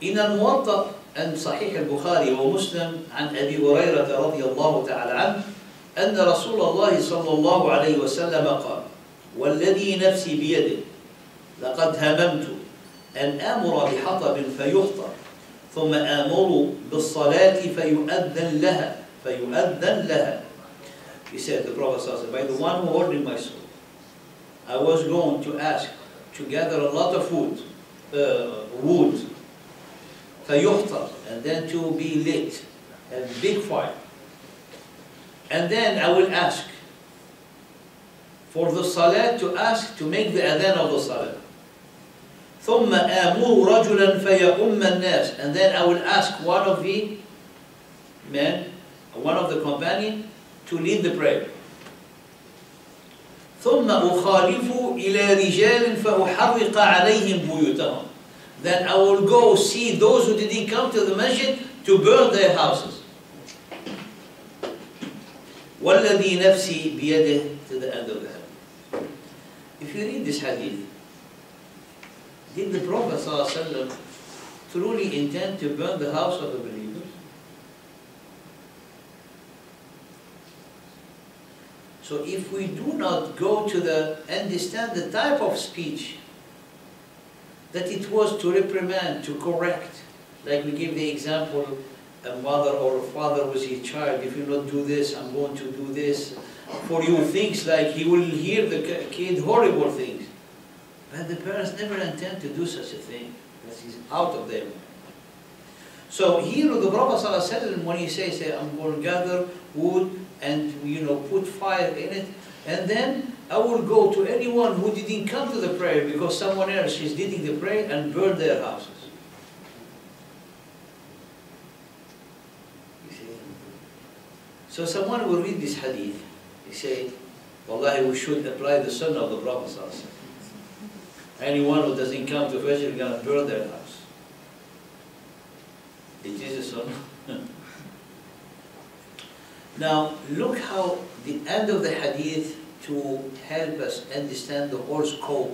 إن الموطأ عن صحيح البخاري ومسلم عن أبي هريرة رضي الله تعالى عنه أن رسول الله صلى الله عليه وسلم قال والذي نفسي بيده لقد هممت أن آمر بحطب فيخطر ثم آمر بالصلاة فيؤذن لها فيؤذن لها He said, the Prophet said, by the one who ordered my soul, I was going to ask to gather a lot of wood, uh, wood فيحطر, and then to be lit, a big fire. And then I will ask for the salah to ask to make the adhan of the salah. ثم آمر رجلا فيؤم الناس and then I will ask one of the men, one of the companions to lead the prayer. ثم أخالف إلى رجال فأحرق عليهم بيوتهم then I will go see those who didn't come to the masjid to burn their houses. وَالَّذِي نَفْسِي بِيَدِهِ to the end of the hadith. If you read this hadith, did the Prophet ﷺ truly intend to burn the house of the believers? So if we do not go to the, understand the type of speech that it was to reprimand, to correct. Like we give the example, a mother or a father with his child, if you not do this, I'm going to do this. For you things like he will hear the kid horrible things. But the parents never intend to do such a thing. Because he's out of them. So here the Prophet ﷺ, when he says, I'm going to gather wood and you know put fire in it, and then I will go to anyone who didn't come to the prayer because someone else is leading the prayer and burn their houses. You see? So someone will read this hadith. He say, Wallahi, we should apply the sunnah of the Prophet Anyone who doesn't come to Fajr is going to burn their house. It is a sunnah. now, look how the end of the hadith to help us understand the whole scope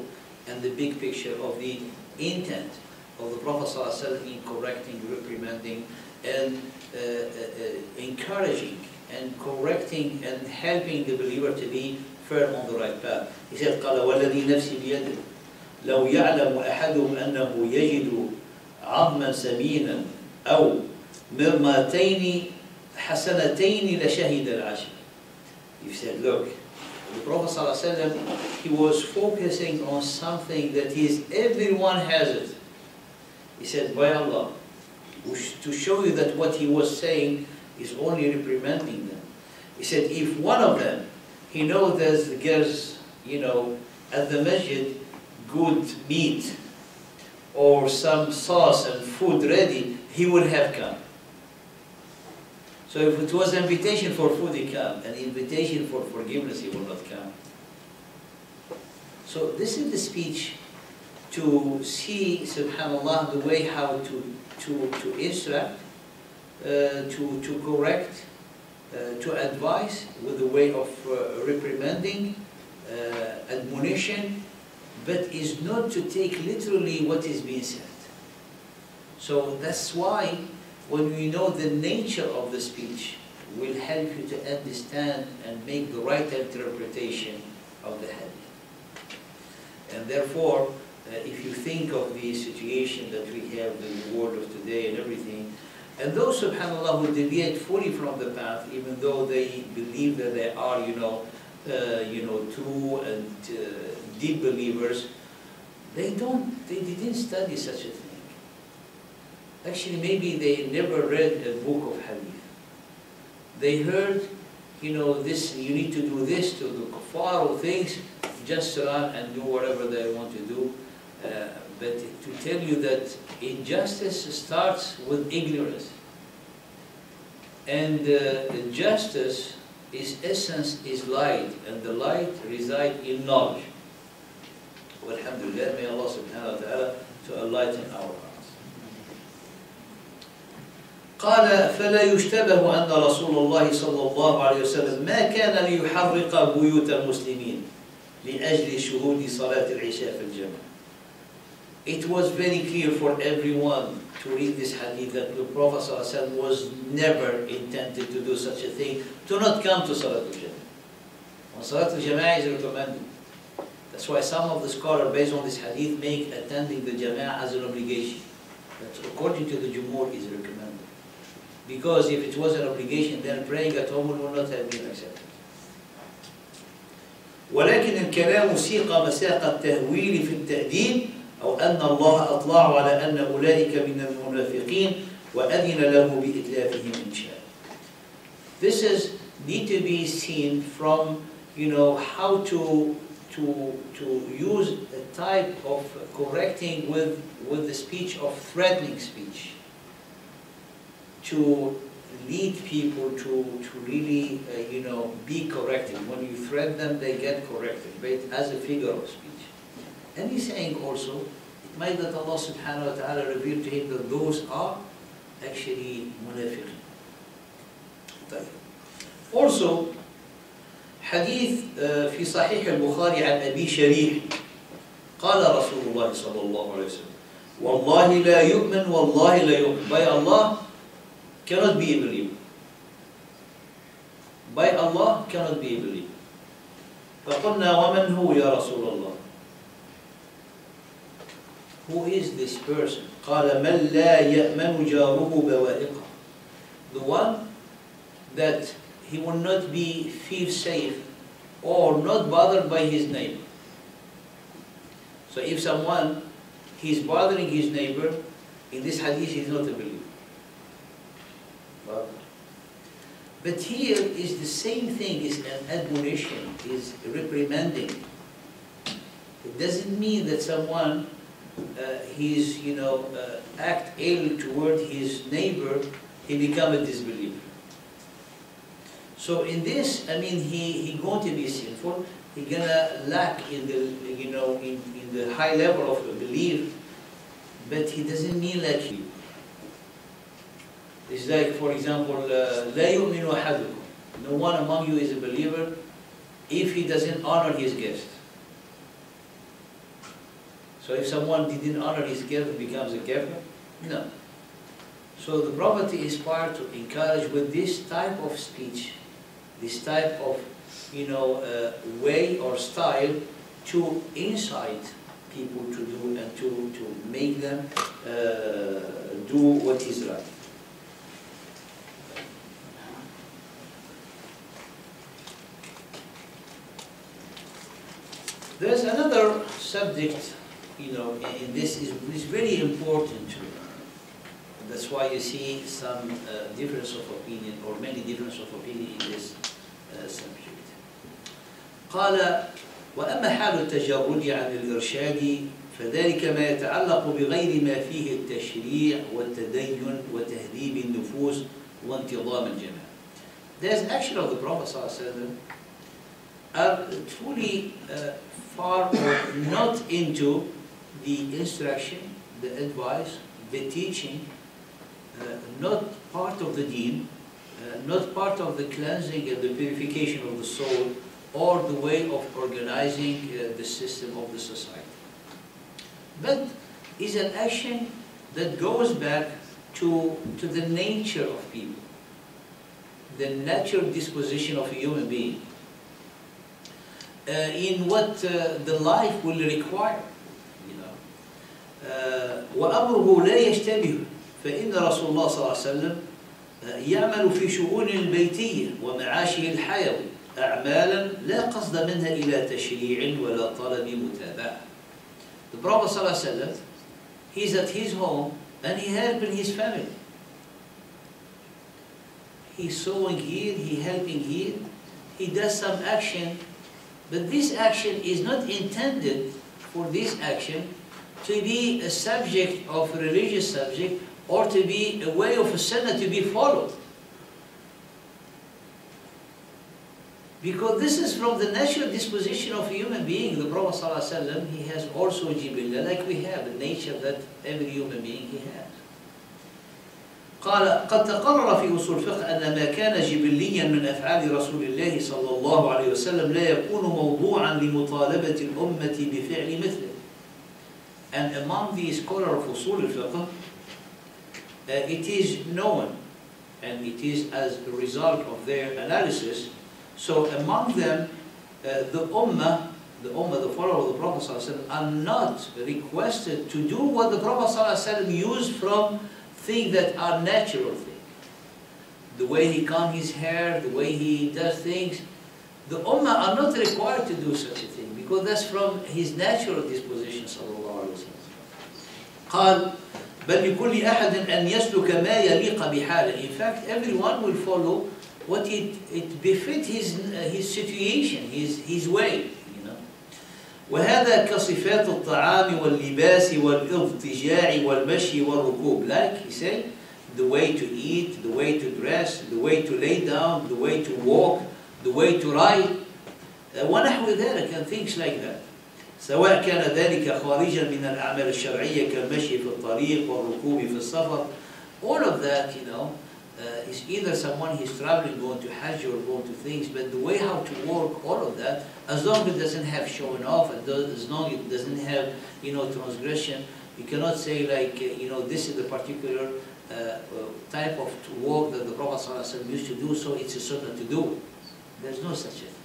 and the big picture of the intent of the Prophet ﷺ in correcting, reprimanding, and uh, uh, uh, encouraging and correcting and helping the believer to be firm on the right path. He said, قال والذي نفسي بيده لو يعلم أحدهم أنه يجد عظما سمينا أو مرماتين حسنتين لشهد العشر. He said, look, the Prophet ﷺ, he was focusing on something that is, everyone has it. He said, by Allah, to show you that what he was saying is only reprimanding them. He said, if one of them, he knows there's, there's you know, at the masjid, good meat, or some sauce and food ready, he would have come. So if it was an invitation for food, he come. An invitation for forgiveness, he will not come. So this is the speech to see, subhanAllah, the way how to, to, to instruct, uh, to, to correct, uh, to advise with the way of uh, reprimanding, uh, admonition, but is not to take literally what is being said. So that's why when we know the nature of the speech, will help you to understand and make the right interpretation of the hadith. And therefore, uh, if you think of the situation that we have in the world of today and everything, and those, subhanAllah, who deviate fully from the path, even though they believe that they are, you know, uh, you know, true and uh, deep believers, they don't, they didn't study such a thing. Actually, maybe they never read a book of hadith. They heard, you know, this, you need to do this to the kuffar things, just run and do whatever they want to do. Uh, but to tell you that injustice starts with ignorance. And uh, justice is essence is light, and the light resides in knowledge. Alhamdulillah, may Allah subhanahu wa ta'ala to enlighten our. قال فلا يشتبه أن رسول الله صلى الله عليه وسلم ما كان ليحرق بيوت المسلمين لأجل شهود صلاة العشاء في الجامع. It was very clear for everyone to read this hadith that the Prophet ﷺ was never intended to do such a thing, to not come to al-Jama'ah. When Salat al-Jama'ah is recommended. That's why some of the scholars, based on this hadith, make attending the Jama'ah as an obligation. That according to the Jumhur is recommended. Because if it was an obligation, then praying at home would not have been accepted. ولكن الكلام سيق مساق التهويل في التأديب أو أن الله أطلع على أن أولئك من المنافقين وأذن له بإتلافهم إن شاء. This is need to be seen from you know how to to to use a type of correcting with with the speech of threatening speech to lead people to to really uh, you know be corrected. When you threaten them, they get corrected, but as a figure of speech. And he's saying also, it might that Allah subhanahu wa ta'ala revealed to him that those are actually munafiqin. Also, حديث في صحيح البخاري عن أبي شريح قال رسول الله صلى الله عليه وسلم والله لا يؤمن والله لا يؤمن by Allah cannot be a believer by Allah cannot be a believer فقلنا ومن هو يا رسول الله Who is this person? قال من لا يأمن جاره بوائقه The one that he will not be feel safe or not bothered by his neighbor. So if someone he's bothering his neighbor, in this hadith he's not a believer. But here is the same thing, is an admonition, is reprimanding. It doesn't mean that someone uh, he's, you know, uh, act ill toward his neighbor, he become a disbeliever. So in this, I mean, he, he going to be sinful, he gonna lack in the, you know, in, in the high level of belief, but he doesn't mean like you. It's like, for example, uh, لا يؤمن أحدكم. No one among you is a believer if he doesn't honor his guest. So if someone didn't honor his guest, he becomes a kafir? No. So the Prophet is part to encourage with this type of speech, this type of, you know, uh, way or style to incite people to do and to, to make them uh, do what is right. There's another subject, you know, in this is, is very important to That's why you see some uh, difference of opinion or many difference of opinion in this uh, subject. قال وأما حال التجرد عن الإرشاد فذلك ما يتعلق بغير ما فيه التشريع والتدين وتهذيب النفوس وانتظام الجماعة. There's action of the Prophet ﷺ are truly uh, far not into the instruction, the advice, the teaching, uh, not part of the deen, uh, not part of the cleansing and the purification of the soul, or the way of organizing uh, the system of the society. But is an action that goes back to, to the nature of people, the natural disposition of a human being uh, in what uh, the life will require. وأمره لا يشتبه فإن رسول الله صلى الله عليه وسلم يعمل في شؤون البيتية ومعاشه الحيوي أعمالا لا قصد منها إلى تشريع ولا طلب متابعة. The Prophet صلى الله عليه وسلم, he's at his home and he helping his family. He's sowing here, he helping here, he does some action but this action is not intended for this action to be a subject of a religious subject or to be a way of a sunnah to be followed. Because this is from the natural disposition of a human being. The Prophet ﷺ, he has also jibillah, like we have, the nature that every human being he has. قال قد تقرر في أصول الفقه أن ما كان جبليا من أفعال رسول الله صلى الله عليه وسلم لا يكون موضوعا لمطالبة الأمة بفعل مثله. And among the scholars of أصول الفقه, uh, it is known and it is as a result of their analysis. So among them, uh, the Ummah, the Ummah, the follower of the Prophet ﷺ, are not requested to do what the Prophet ﷺ used from things that are natural things. The way he combs his hair, the way he does things. The Ummah are not required to do such a thing because that's from his natural disposition صلى الله عليه وسلم. قال بل لكل أحد أن يسلك ما يليق بحاله. In fact, everyone will follow what it, it befits his, his situation, his, his way. وهذا كصفات الطعام واللباس والاضطجاع والمشي والركوب. Like he said the way to eat the way to dress the way to lay down the way to walk the way to write uh, ونحو ذلك and things like that. سواء كان ذلك خارجا من الأعمال الشرعية كالمشي في الطريق والركوب في السفر. All of that you know uh, is either someone he's traveling, going to Hajj or going to things, but the way how to work, all of that, as long as it doesn't have showing off, and does, as long as it doesn't have, you know, transgression, you cannot say like, uh, you know, this is the particular uh, uh, type of work that the Prophet ﷺ used to do, so it's a sunnah to do it. There's no such a thing.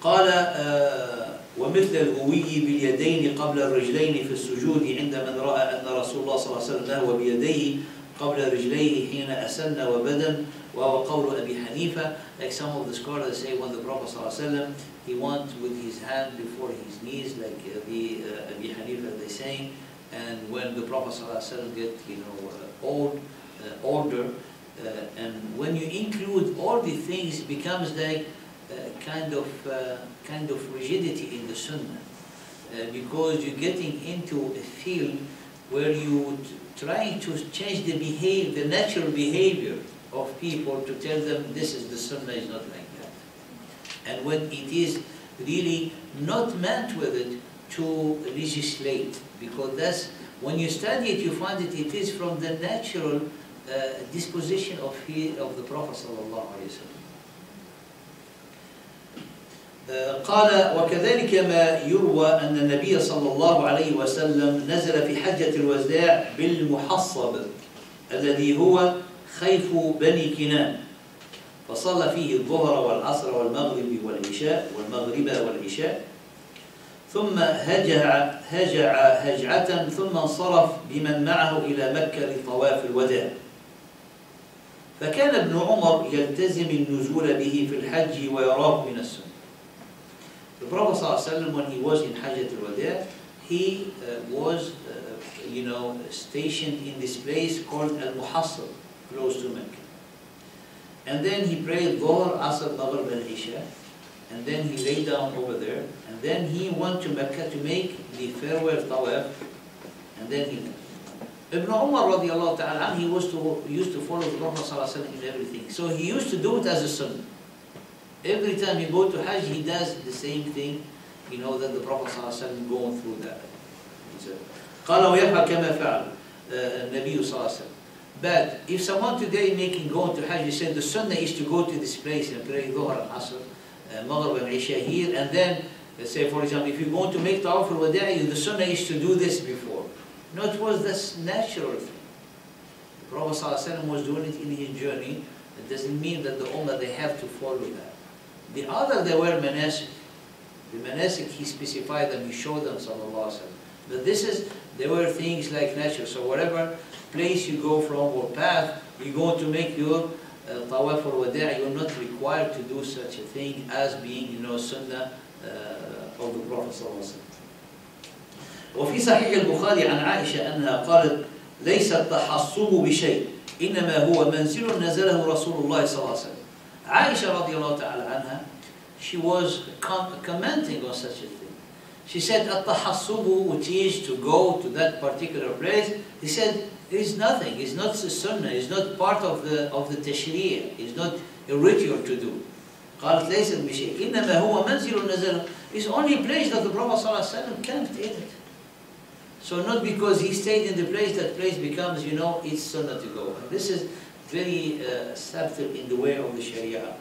قال آه ومثل الهوي باليدين قبل الرجلين في السجود عند من رأى أن رسول الله صلى الله عليه وسلم نهوى بيديه قبل رجليه حين أسن وبدن وهو قول أبي حنيفة like some of the scholars say when the Prophet صلى الله عليه وسلم he went with his hand before his knees like Abi, uh, Abi Hanifa they say and when the Prophet صلى الله عليه وسلم get you know uh, old uh, older uh, and when you include all the things it becomes like uh, kind of uh, kind of rigidity in the sunnah uh, because you're getting into a field where you trying to change the behavior, the natural behavior of people to tell them this is the sunnah is not like that. And when it is really not meant with it to legislate, because that's when you study it, you find that it is from the natural uh, disposition of he, of the Prophet sallallahu alaihi wasallam. قال وكذلك ما يروى أن النبي صلى الله عليه وسلم نزل في حجة الوداع بالمحصب الذي هو خيف بني كنان. فصلى فيه الظهر والعصر والمغرب والعشاء والمغرب والعشاء ثم هجع هجع هجعة ثم انصرف بمن معه إلى مكة لطواف الوداع. فكان ابن عمر يلتزم النزول به في الحج ويراه من السنة. The Prophet ﷺ, when he was in Hajjat al-Wada, he uh, was, uh, you know, stationed in this place called Al-Muhassab, close to Mecca. And then he prayed Dhuhr, Asr, Maghrib and Isha, and then he lay down over there, and then he went to Mecca to make the farewell tawaf, and then he left. Ibn Umar radiallahu ta'ala, he was to, used to follow the Prophet ﷺ in everything. So he used to do it as a sunnah. Every time he go to Hajj, he does the same thing, you know, that the Prophet ﷺ going through that. قال ويفعل كما فعل النبي صلى الله عليه وسلم. But if someone today making going to Hajj, he said the sunnah is to go to this place and pray Dhuhr and Asr, uh, Maghrib and Isha here, and then, let's say for example, if you're going to make Tawaf al-Wada'i, the sunnah is to do this before. No, it was this natural thing. The Prophet ﷺ was doing it in his journey. It doesn't mean that the Ummah, they have to follow that. The other, they were manasik. The manasik, he specified them, he showed them, sallallahu alaihi wasallam. But this is, there were things like natural. So whatever place you go from or path, you're going to make your uh, tawaf or wada' you're not required to do such a thing as being, you know, sunnah uh, of the Prophet sallallahu alaihi wasallam. وفي صحيح البخاري عن عائشة أنها قالت ليس التحصب بشيء إنما هو منزل نزله رسول الله صلى الله عليه وسلم Aisha radiallahu ta'ala anha, she was com commenting on such a thing. She said, At-tahassubu, which is to go to that particular place. He said, it is nothing. It's not the sunnah. It's not part of the, of the tashri'ah. It's not a ritual to do. قالت ليست بشيء إنما هو منزل نزل It's only a place that the Prophet ﷺ camped in it. So not because he stayed in the place, that place becomes, you know, it's sunnah to go. And this is very uh, subtle in the way of the Sharia.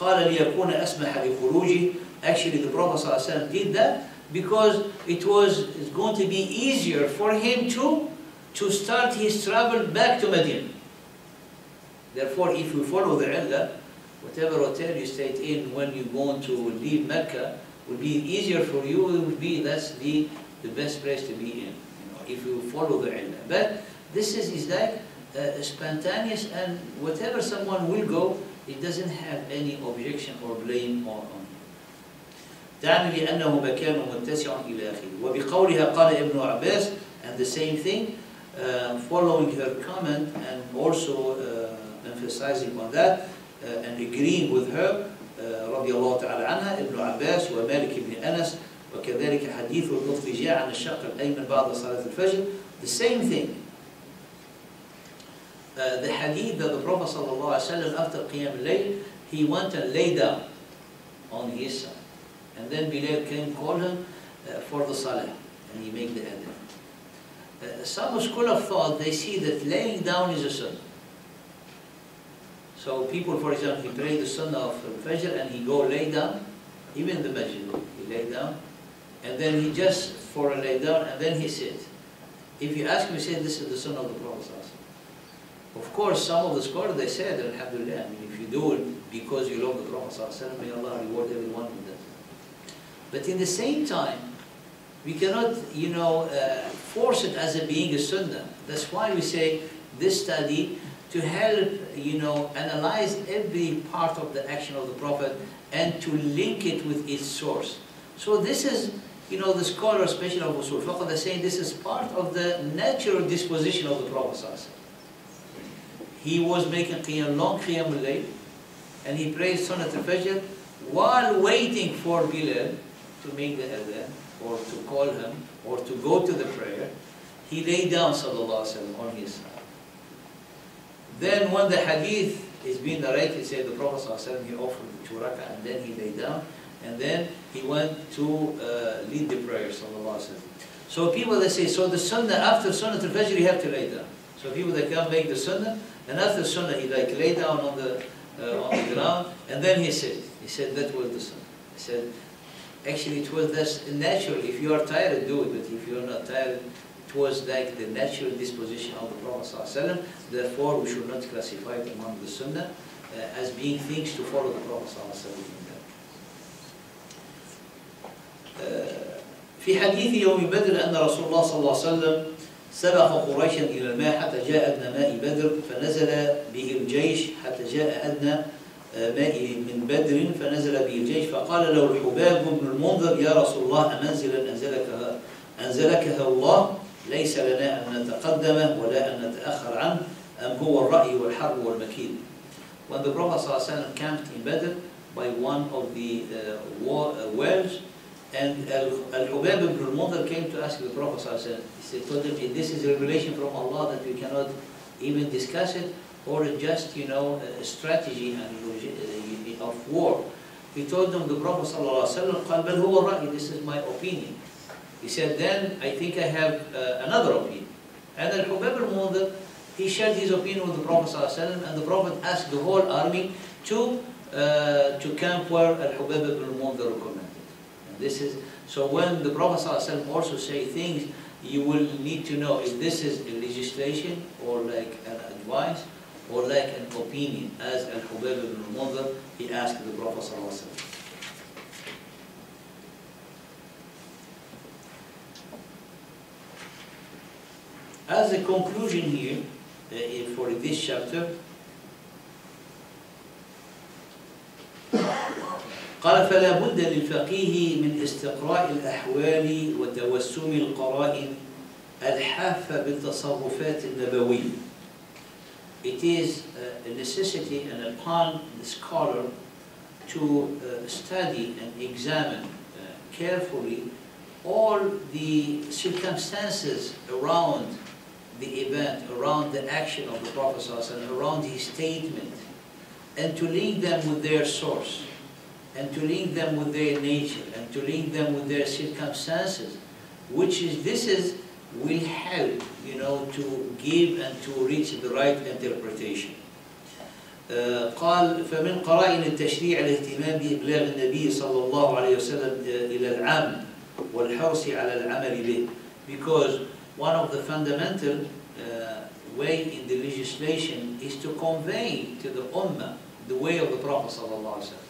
قال ليكون أسمح لخروجه Actually, the Prophet ﷺ did that because it was it's going to be easier for him to, to start his travel back to Medina. Therefore, if you follow the illah, whatever hotel you stayed in when you're going to leave Mecca will be easier for you. It will be that's the the best place to be in. You know, if you follow the illah. But this is is like uh, spontaneous, and whatever someone will go, it doesn't have any objection or blame on. on تعني لأنه مكان متسع إلى آخره وبقولها قال ابن عباس and the same thing uh, following her comment and also uh, emphasizing on that uh, and agreeing with her uh, رضي الله تعالى عنها ابن عباس ومالك بن أنس وكذلك حديث الاضطجاع عن الشق الأيمن بعد صلاة الفجر the same thing Uh, the hadith that the Prophet وسلم, after Qiyam Layl, he went and lay down on his side. And then Bilal came call him uh, for the salah, and he made the adhan. Uh, some school of thought, they see that laying down is a sunnah. So people, for example, he pray the sunnah of Fajr and he go lay down, even the masjid, he lay down, and then he just for a lay down, and then he sit. If you ask me, say this is the sunnah of the Prophet of course, some of the scholars, they said, Alhamdulillah, I mean, if you do it because you love the Prophet may Allah reward everyone who does. But in the same time, we cannot, you know, uh, force it as a being a sunnah. That's why we say this study to help, you know, analyze every part of the action of the Prophet and to link it with its source. So this is, you know, the scholars, especially of Usul Fiqh, they're saying this is part of the natural disposition of the Prophet he was making qiyam, long qiyam al and he prayed Sunnat al-Fajr while waiting for Bilal to make the adhan, or to call him, or to go to the prayer, he lay down, sallallahu alaihi on his side. Then when the hadith is being narrated, said the Prophet sallallahu he offered two rak'ah, and then he lay down, and then he went to uh, lead the prayer, sallallahu alaihi So people that say, so the sunnah, after Sunnah al-Fajr, you have to lay down. So people that come make the sunnah, and after sunnah, he like lay down on the, uh, on the ground, and then he said, he said that was the sunnah. He said, actually it was that's natural. If you are tired, do it, but if you are not tired, it was like the natural disposition of the Prophet ﷺ. Therefore, we should not classify it among the sunnah uh, as being things to follow the Prophet ﷺ. في حديث يوم بدر أن رسول الله صلى الله عليه وسلم سبق قريشا إلى الماء حتى جاء أدنى ماء بدر فنزل به الجيش حتى جاء أدنى ماء من بدر فنزل به الجيش. فقال له الحباب بن المنذر يا رسول الله أمنزلا أنزلك أنزلكها الله؟ ليس لنا أن نتقدمه ولا أن نتأخر عنه أم هو الرأي والحرب والمكيد. When the Prophet ﷺ camped in Badr by one of the uh, wells, And Al-Hubab ibn al-Mundhir came to ask the Prophet he said, told him, this is a revelation from Allah that we cannot even discuss it, or just, you know, a strategy of war. He told them, the Prophet ﷺ, قال بل هو رأي, this is my opinion. He said, then I think I have uh, another opinion. And Al-Hubab al-Mundhir, he shared his opinion with the Prophet ﷺ, and the Prophet asked the whole army to, uh, to camp where Al-Hubab ibn al-Mundhir recommended. This is so when the Prophet ﷺ also say things, you will need to know if this is a legislation or like an advice or like an opinion. As Al-Hubab ibn he asked the Prophet. As a conclusion here, uh, for this chapter, قال فلا بد للفقيه من استقراء الأحوال وتوسم القرائن الحافة بالتصرفات النبوية. It is a necessity and upon the scholar to uh, study and examine uh, carefully all the circumstances around the event, around the action of the Prophet ﷺ, around his statement, and to link them with their source, and to link them with their nature, and to link them with their circumstances, which is, this is, will help, you know, to give and to reach the right interpretation. آه، قال فمن قرائن التشريع الاهتمام بإبلاغ النبي صلى الله عليه وسلم آه، إلى العام والحرص على العمل به because one of the fundamental uh, way in the legislation is to convey to the ummah the way of the Prophet sallallahu alaihi wasallam.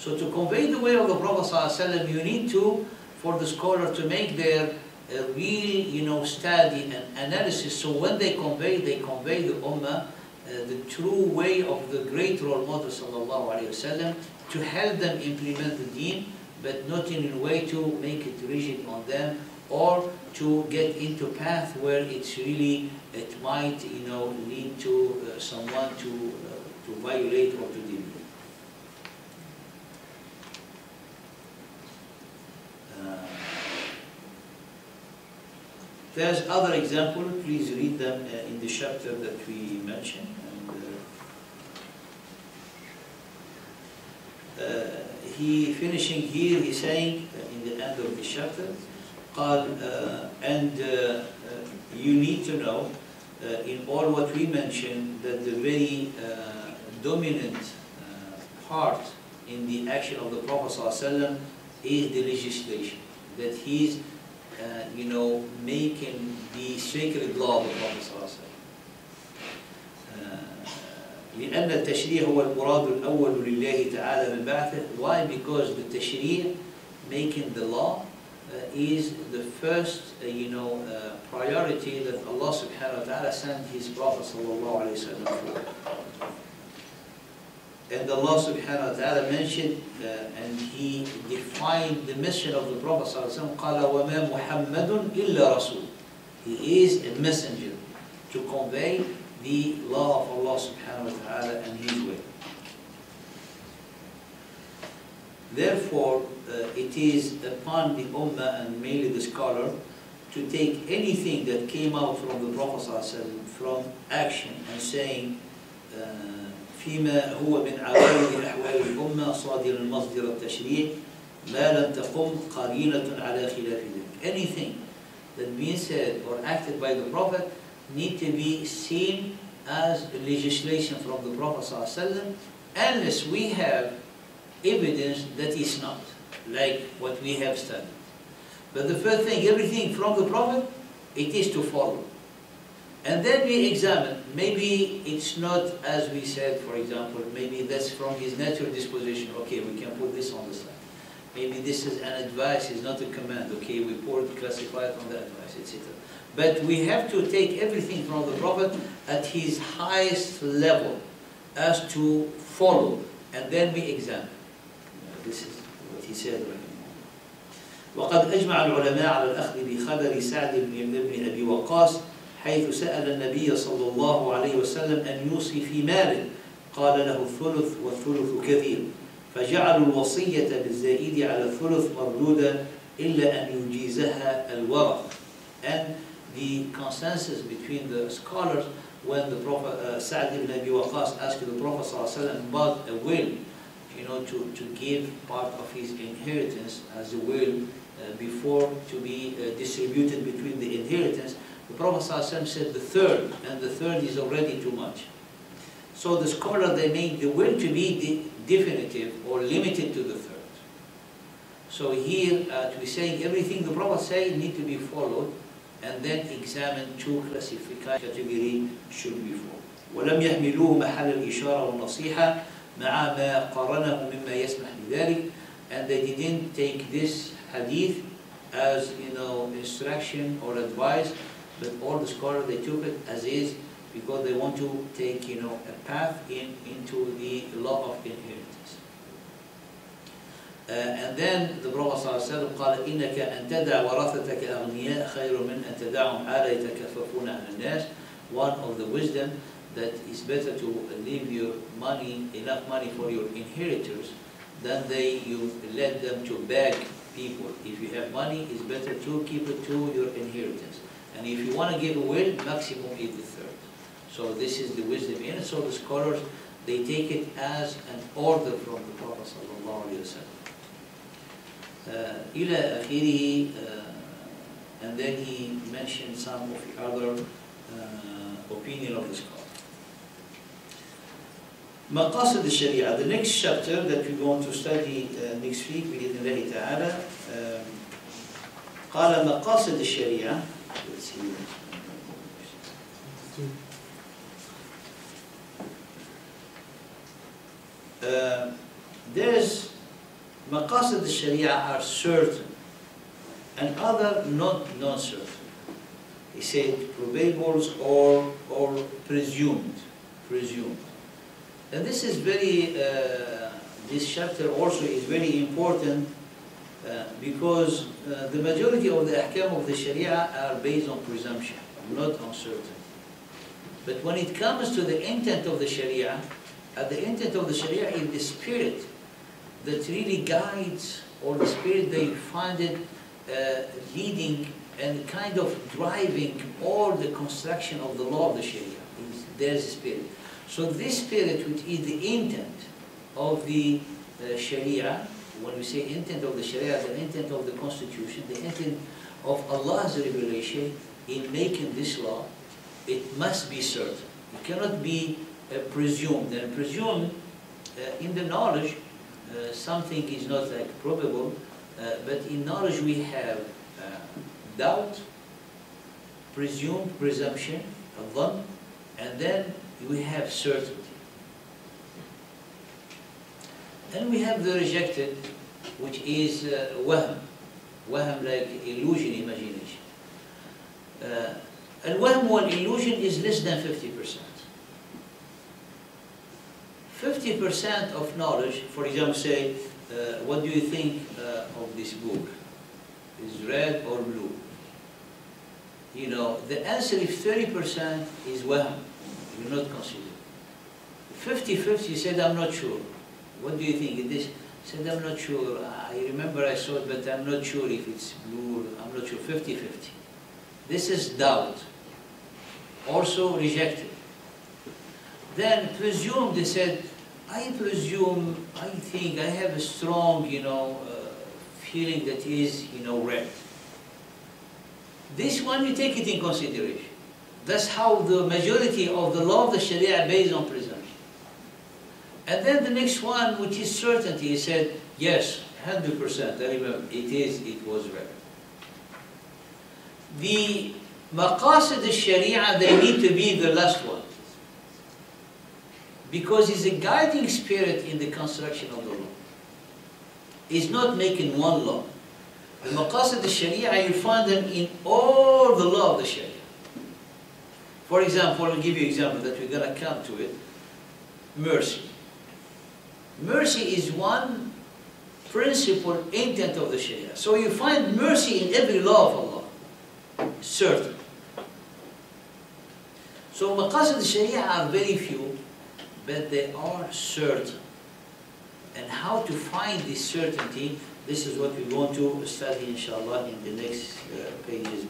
so to convey the way of the Prophet wasallam, you need to, for the scholar to make their uh, real, you know, study and analysis. So when they convey, they convey the ummah uh, the true way of the great role model sallallahu to help them implement the deen, but not in a way to make it rigid on them or to get into path where it's really it might you know lead to uh, someone to uh, to violate or to deviate. Uh, there's other example. Please read them uh, in the chapter that we mentioned. And, uh, uh, he finishing here. He's saying uh, in the end of the chapter, قال, uh, and uh, uh, you need to know uh, in all what we mentioned that the very uh, dominant uh, part in the action of the Prophet ﷺ is the legislation. That he's, uh, you know, making the sacred law of the Prophet ﷺ. Uh, لأن التشريع هو المراد الأول لله تعالى من بعثه. Why? Because the tashri' making the law uh, is the first, uh, you know, uh, priority that Allah subhanahu wa ta'ala sent His Prophet sallallahu alayhi wa sallam for. and Allah subhanahu wa ta'ala mentioned uh, and he defined the mission of the Prophet sallallahu alaihi wasallam illa rasul. He is a messenger to convey the law of Allah subhanahu wa ta'ala and his way. Therefore, uh, it is upon the Ummah and mainly the scholar to take anything that came out from the Prophet from action and saying uh, فيما هو من عوامل أحوال الأمة صادر المصدر التشريع ما لم تقم قرينة على خلاف ذلك. Anything that being said or acted by the Prophet need to be seen as legislation from the Prophet ﷺ unless we have evidence that is not, like what we have studied. But the first thing, everything from the Prophet, it is to follow. And then we examine, maybe it's not as we said, for example, maybe that's from his natural disposition, okay, we can put this on the side. Maybe this is an advice, it's not a command, okay, we put classify it on the advice, etc. But we have to take everything from the Prophet at his highest level as to follow, and then we examine. This is what he said right وقد أجمع العلماء على الأخذ بخبر سعد بن ابن أبي وقاص حيث سأل النبي صلى الله عليه وسلم أن يوصي في ماله قال له الثلث والثلث كثير فجعلوا الوصية بالزائد على الثلث مردودة إلا أن يجيزها الورث and the consensus between the scholars when the Prophet uh, Sa'd ibn Abi Waqqas asked the Prophet ﷺ about a will you know, to, to give part of his inheritance as a will uh, before to be uh, distributed between the inheritance, Prophet ﷺ said the third, and the third is already too much. So the scholar, they make the will to be de definitive or limited to the third. So here, uh, to be saying everything the Prophet said need to be followed, and then examine two classification category should be followed. ولم يحملوه محل الإشارة والنصيحة مع ما قارنه مما يسمح بذلك and they didn't take this hadith as you know instruction or advice but all the scholars they took it as is because they want to take you know a path in into the law of inheritance uh, and then the Prophet ﷺ قال إنك أن تدع ورثتك أغنياء خير من أن تدعهم عالى يتكففون عن الناس one of the wisdom that it's better to leave your money, enough money for your inheritors, than they you let them to beg people. If you have money, it's better to keep it to your inheritance. And if you want to give a will, maximum is the third. So this is the wisdom in it. So the scholars, they take it as an order from the Prophet sallallahu alaihi wasallam. Uh, إلى آخره, uh, and then he mentioned some of the other uh, opinion of the scholar. مقاصد الشريعة the next chapter that we're going to study uh, next week بإذن الله تعالى um, قال مقاصد الشريعة was here. Uh, there's maqasid al-sharia are certain and other not non-certain. He said probables or, or presumed, presumed. And this is very, uh, this chapter also is very important because uh, the majority of the ahkam of the sharia are based on presumption, not on certainty. But when it comes to the intent of the sharia, uh, the intent of the sharia is the spirit that really guides, or the spirit they find it uh, leading and kind of driving all the construction of the law of the sharia. There's a spirit. So this spirit, which is the intent of the uh, Sharia, when we say intent of the Sharia, the intent of the Constitution, the intent of Allah's revelation in making this law, it must be certain. It cannot be uh, presumed. And presumed, uh, in the knowledge, uh, something is not like probable, uh, but in knowledge we have uh, doubt, presumed, presumption, and then we have certainty. Then we have the rejected, which is uh, wahm, wahm like illusion, imagination. Uh, Al-wahm wal illusion is less than 50%. 50% of knowledge, for example, say, uh, what do you think uh, of this book? Is red or blue? You know, the answer if 30% is wahm will not consider. 50-50 said, I'm not sure. What do you think? This said, I'm not sure. I remember I saw it, but I'm not sure if it's blue. I'm not sure. 50-50. This is doubt. Also rejected. Then presume, they said, I presume, I think, I have a strong, you know, uh, feeling that is, you know, red. This one, you take it in consideration. That's how the majority of the law of the Sharia based on presumption. And then the next one, which is certainty, he said, yes, 100%, I remember, it is, it was right. The maqasid al-sharia, they need to be the last one. Because it's a guiding spirit in the construction of the law. It's not making one law. The maqasid al-sharia, you find them in all the law of the sharia. For example, I'll give you an example that we're going to come to it. Mercy. Mercy is one principle intent of the Sharia. So you find mercy in every law of Allah. Certain. So maqasid al-Sharia are very few, but they are certain. And how to find this certainty, this is what we want to study inshallah in the next uh, pages.